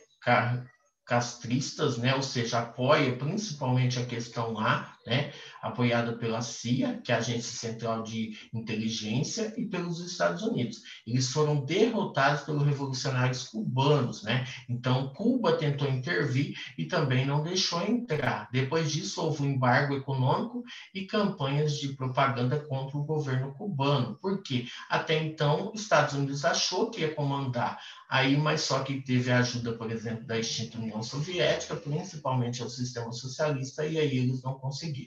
S1: castristas, né? Ou seja, apoia principalmente a questão lá, né? apoiada pela CIA, que é a Agência Central de Inteligência, e pelos Estados Unidos. Eles foram derrotados pelos revolucionários cubanos, né? Então, Cuba tentou intervir e também não deixou entrar. Depois disso, houve um embargo econômico e campanhas de propaganda contra o governo cubano. Por quê? Até então, os Estados Unidos achou que ia comandar aí, mas só que teve a ajuda, por exemplo, da extinta União Soviética, principalmente ao sistema socialista, e aí eles não conseguiram.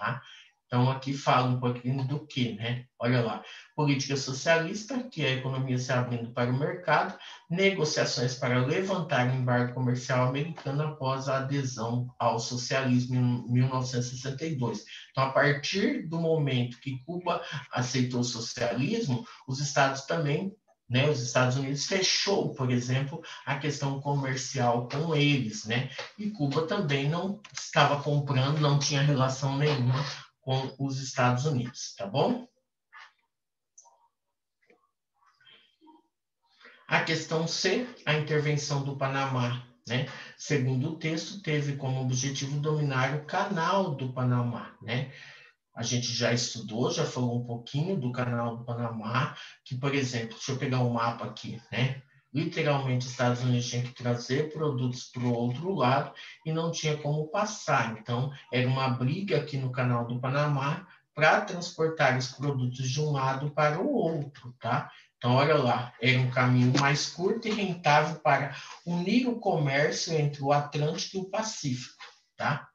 S1: Tá? Então, aqui fala um pouquinho do que, né? Olha lá, política socialista, que é a economia se abrindo para o mercado, negociações para levantar o embargo comercial americano após a adesão ao socialismo em 1962. Então, a partir do momento que Cuba aceitou o socialismo, os estados também né, os Estados Unidos fechou, por exemplo, a questão comercial com eles, né? E Cuba também não estava comprando, não tinha relação nenhuma com os Estados Unidos, tá bom? A questão C, a intervenção do Panamá, né? Segundo o texto, teve como objetivo dominar o canal do Panamá, né? A gente já estudou, já falou um pouquinho do canal do Panamá, que, por exemplo, deixa eu pegar um mapa aqui, né? Literalmente, os Estados Unidos tinham que trazer produtos para o outro lado e não tinha como passar. Então, era uma briga aqui no canal do Panamá para transportar os produtos de um lado para o outro, tá? Então, olha lá, era um caminho mais curto e rentável para unir o comércio entre o Atlântico e o Pacífico, tá?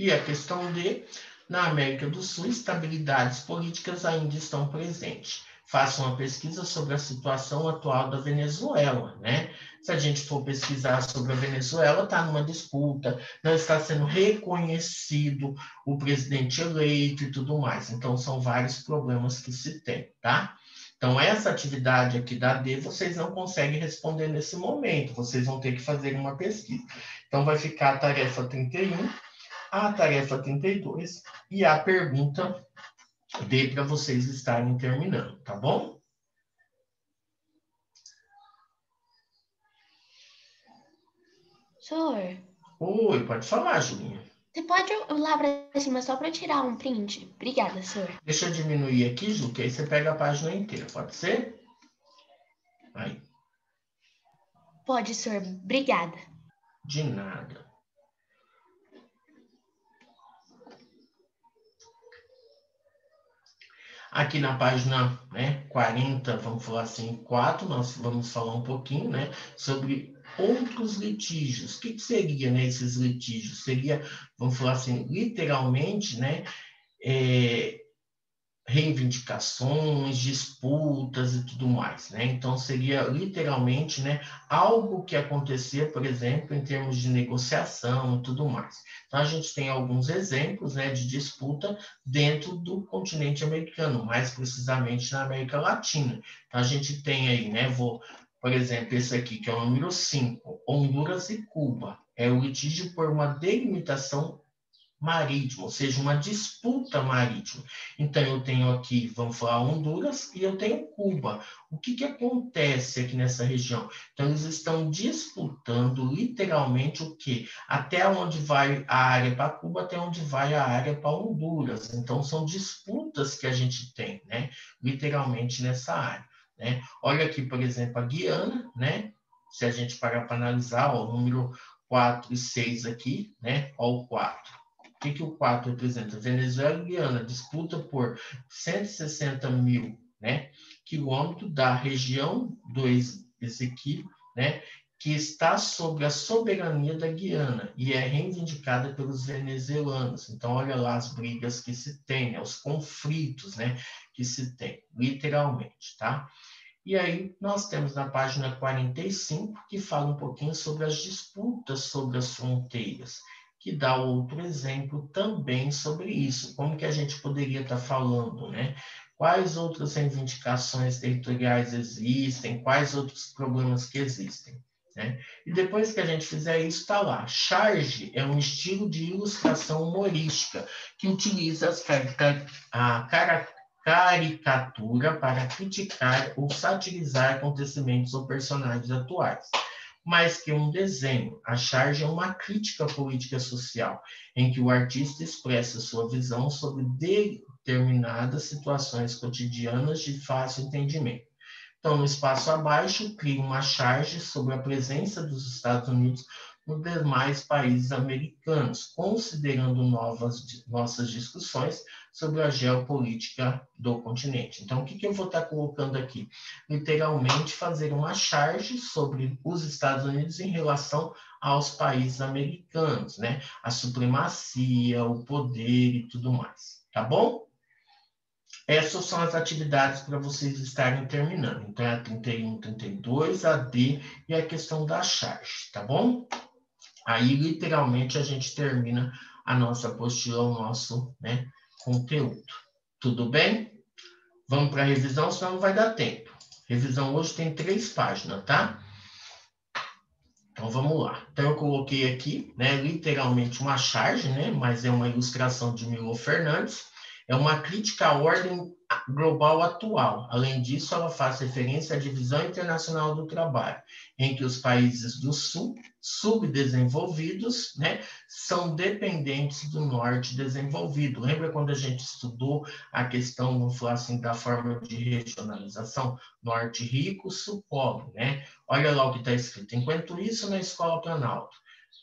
S1: E a questão D, na América do Sul, estabilidades políticas ainda estão presentes. Faça uma pesquisa sobre a situação atual da Venezuela, né? Se a gente for pesquisar sobre a Venezuela, está numa disputa, não está sendo reconhecido o presidente eleito e tudo mais. Então, são vários problemas que se tem, tá? Então, essa atividade aqui da D, vocês não conseguem responder nesse momento, vocês vão ter que fazer uma pesquisa. Então, vai ficar a tarefa 31, a tarefa 32 e a pergunta D para vocês estarem terminando, tá bom?
S2: Senhor.
S1: Oi, pode falar, Julinha.
S2: Você pode lá para cima só para tirar um print? Obrigada, senhor.
S1: Deixa eu diminuir aqui, Ju, que aí você pega a página inteira, pode ser? Aí.
S2: Pode, senhor. Obrigada.
S1: De nada. Aqui na página né, 40, vamos falar assim, 4, nós vamos falar um pouquinho né, sobre outros litígios. O que, que seria né, esses litígios? Seria, vamos falar assim, literalmente, né, é, reivindicações, disputas e tudo mais, né? Então seria literalmente, né, algo que acontecia, por exemplo, em termos de negociação e tudo mais. Então a gente tem alguns exemplos, né, de disputa dentro do continente americano, mais precisamente na América Latina. Então a gente tem aí, né, vou, por exemplo, esse aqui que é o número 5, Honduras e Cuba. É o litígio por uma delimitação marítimo, seja, uma disputa marítima. Então, eu tenho aqui, vamos falar Honduras, e eu tenho Cuba. O que, que acontece aqui nessa região? Então, eles estão disputando literalmente o quê? Até onde vai a área para Cuba, até onde vai a área para Honduras. Então, são disputas que a gente tem, né? Literalmente nessa área. Né? Olha aqui, por exemplo, a Guiana, né? Se a gente parar para analisar, ó, o número 4 e 6 aqui, né? Ó, o 4 o que, que o 4 representa? Venezuela e Guiana disputa por 160 mil né, quilômetros da região do Ezequiel, né, que está sob a soberania da Guiana e é reivindicada pelos venezuelanos. Então, olha lá as brigas que se tem, né, os conflitos né, que se tem, literalmente, tá? E aí nós temos na página 45 que fala um pouquinho sobre as disputas sobre as fronteiras que dá outro exemplo também sobre isso. Como que a gente poderia estar falando, né? Quais outras reivindicações territoriais existem? Quais outros problemas que existem? Né? E depois que a gente fizer isso, está lá. Charge é um estilo de ilustração humorística que utiliza as a caricatura para criticar ou satirizar acontecimentos ou personagens atuais mais que um desenho. A charge é uma crítica política social, em que o artista expressa sua visão sobre determinadas situações cotidianas de fácil entendimento. Então, no espaço abaixo, cria uma charge sobre a presença dos Estados Unidos nos demais países americanos, considerando novas, nossas discussões sobre a geopolítica do continente. Então, o que, que eu vou estar colocando aqui? Literalmente, fazer uma charge sobre os Estados Unidos em relação aos países americanos, né? A supremacia, o poder e tudo mais, tá bom? Essas são as atividades para vocês estarem terminando. Então, é a 31, 32, a D e a questão da charge, tá bom? Aí, literalmente, a gente termina a nossa apostila, o nosso né, conteúdo. Tudo bem? Vamos para a revisão, senão não vai dar tempo. Revisão hoje tem três páginas, tá? Então vamos lá. Então eu coloquei aqui, né, literalmente uma charge, né, mas é uma ilustração de Milo Fernandes. É uma crítica à ordem global atual. Além disso, ela faz referência à divisão internacional do trabalho, em que os países do sul, subdesenvolvidos, né, são dependentes do norte desenvolvido. Lembra quando a gente estudou a questão, vamos falar assim, da forma de regionalização? Norte rico, sul pobre, né? Olha lá o que está escrito. Enquanto isso, na escola Planalto,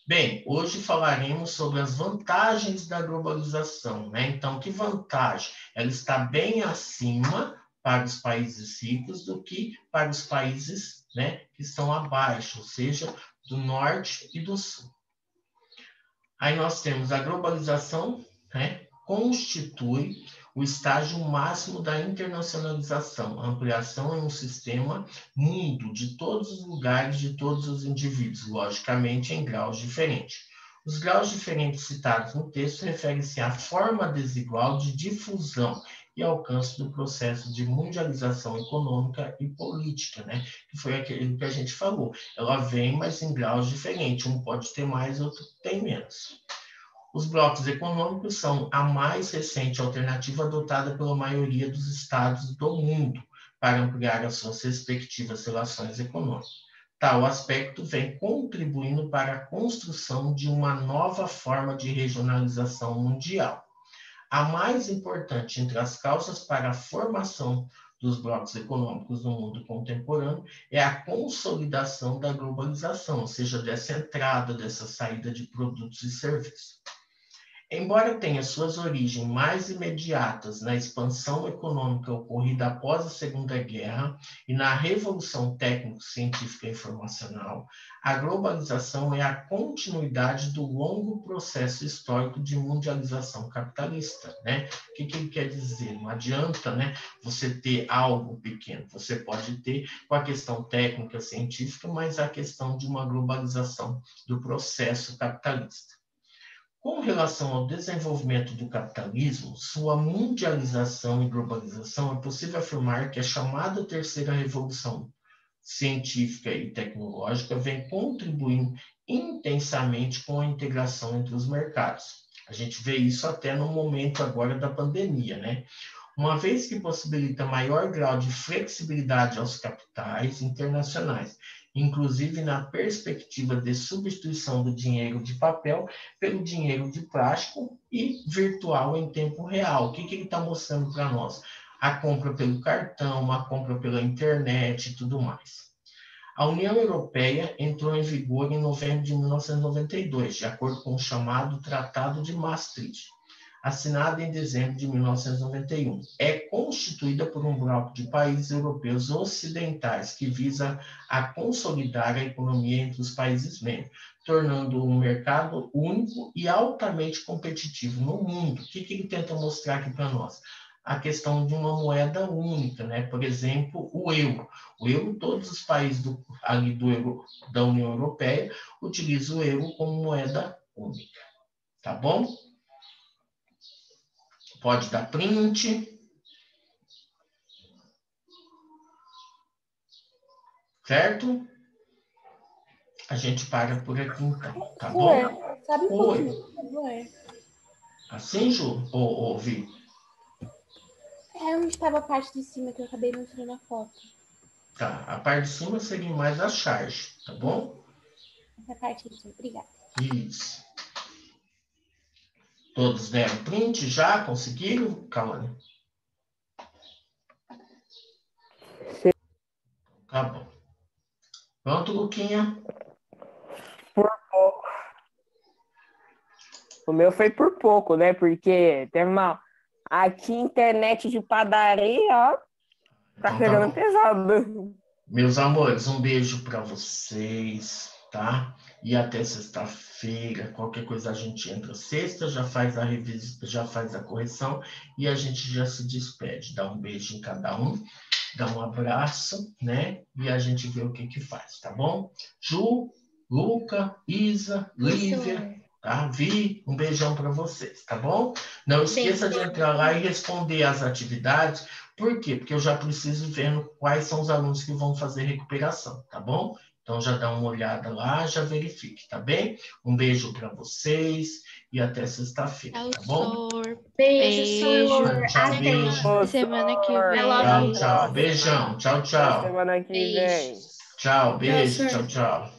S1: Bem, hoje falaremos sobre as vantagens da globalização, né? Então, que vantagem? Ela está bem acima para os países ricos do que para os países, né, que estão abaixo, ou seja, do norte e do sul. Aí nós temos a globalização, né, constitui o estágio máximo da internacionalização, ampliação em um sistema mundo de todos os lugares, de todos os indivíduos, logicamente em graus diferentes. Os graus diferentes citados no texto referem-se à forma desigual de difusão e alcance do processo de mundialização econômica e política, né? Que foi aquilo que a gente falou. Ela vem, mas em graus diferentes. Um pode ter mais, outro tem menos. Os blocos econômicos são a mais recente alternativa adotada pela maioria dos estados do mundo para ampliar as suas respectivas relações econômicas. Tal aspecto vem contribuindo para a construção de uma nova forma de regionalização mundial. A mais importante entre as causas para a formação dos blocos econômicos no mundo contemporâneo é a consolidação da globalização, ou seja, dessa entrada, dessa saída de produtos e serviços. Embora tenha suas origens mais imediatas na expansão econômica ocorrida após a Segunda Guerra e na Revolução Técnico-Científica e Informacional, a globalização é a continuidade do longo processo histórico de mundialização capitalista. Né? O que, que ele quer dizer? Não adianta né, você ter algo pequeno, você pode ter com a questão técnica, científica, mas a questão de uma globalização do processo capitalista. Com relação ao desenvolvimento do capitalismo, sua mundialização e globalização, é possível afirmar que a chamada terceira revolução científica e tecnológica vem contribuindo intensamente com a integração entre os mercados. A gente vê isso até no momento agora da pandemia, né? Uma vez que possibilita maior grau de flexibilidade aos capitais internacionais inclusive na perspectiva de substituição do dinheiro de papel pelo dinheiro de plástico e virtual em tempo real. O que, que ele está mostrando para nós? A compra pelo cartão, a compra pela internet e tudo mais. A União Europeia entrou em vigor em novembro de 1992, de acordo com o chamado Tratado de Maastricht assinada em dezembro de 1991. É constituída por um bloco de países europeus ocidentais que visa a consolidar a economia entre os países membros, tornando um mercado único e altamente competitivo no mundo. O que, que ele tenta mostrar aqui para nós? a questão de uma moeda única, né? Por exemplo, o euro. O euro, todos os países do, ali do euro, da União Europeia utilizam o euro como moeda única. Tá bom? Pode dar print. Certo? A gente para por aqui então, tá bom?
S7: Ué, sabe um? Ué.
S1: Assim, Ju? Ou, ou Vi?
S7: É onde estava a parte de cima que eu acabei não tirando a foto.
S1: Tá, a parte de cima seria mais a charge, tá bom?
S7: Essa parte aqui, obrigada.
S1: Isso. Todos deram print já? Conseguiram, Kawane?
S5: Sim.
S1: Tá bom. Pronto, Luquinha?
S5: Por pouco. O meu foi por pouco, né? Porque tem uma. Aqui, internet de padaria, ó. Tá
S1: Então tá
S5: pegando
S1: bom.
S5: pesado.
S1: Meus amores, um beijo para vocês, tá? E até sexta-feira. Qualquer coisa a gente entra sexta, já faz a revisita, já faz a correção e a gente já se despede. Dá um beijo em cada um, dá um abraço, né? E a gente vê o que que faz, tá bom? Ju, Luca, Isa, Lívia, tá? Vi, um beijão para vocês, tá bom? Não esqueça de entrar lá e responder as atividades. Por quê? Porque eu já preciso ver quais são os alunos que vão fazer recuperação, tá bom? Então já dá uma olhada lá, já verifique, tá bem? Um beijo para vocês e até sexta-feira, tá bom?
S2: Beijo,
S4: Beijo.
S2: Sor.
S1: Tchau,
S2: Até.
S1: beijo.
S4: Semana que vem.
S1: Tchau, tchau. Beijão. Tchau, tchau.
S5: Semana que vem.
S4: Beijo.
S1: Tchau, beijo.
S9: Tchau,
S1: Tchau, tchau.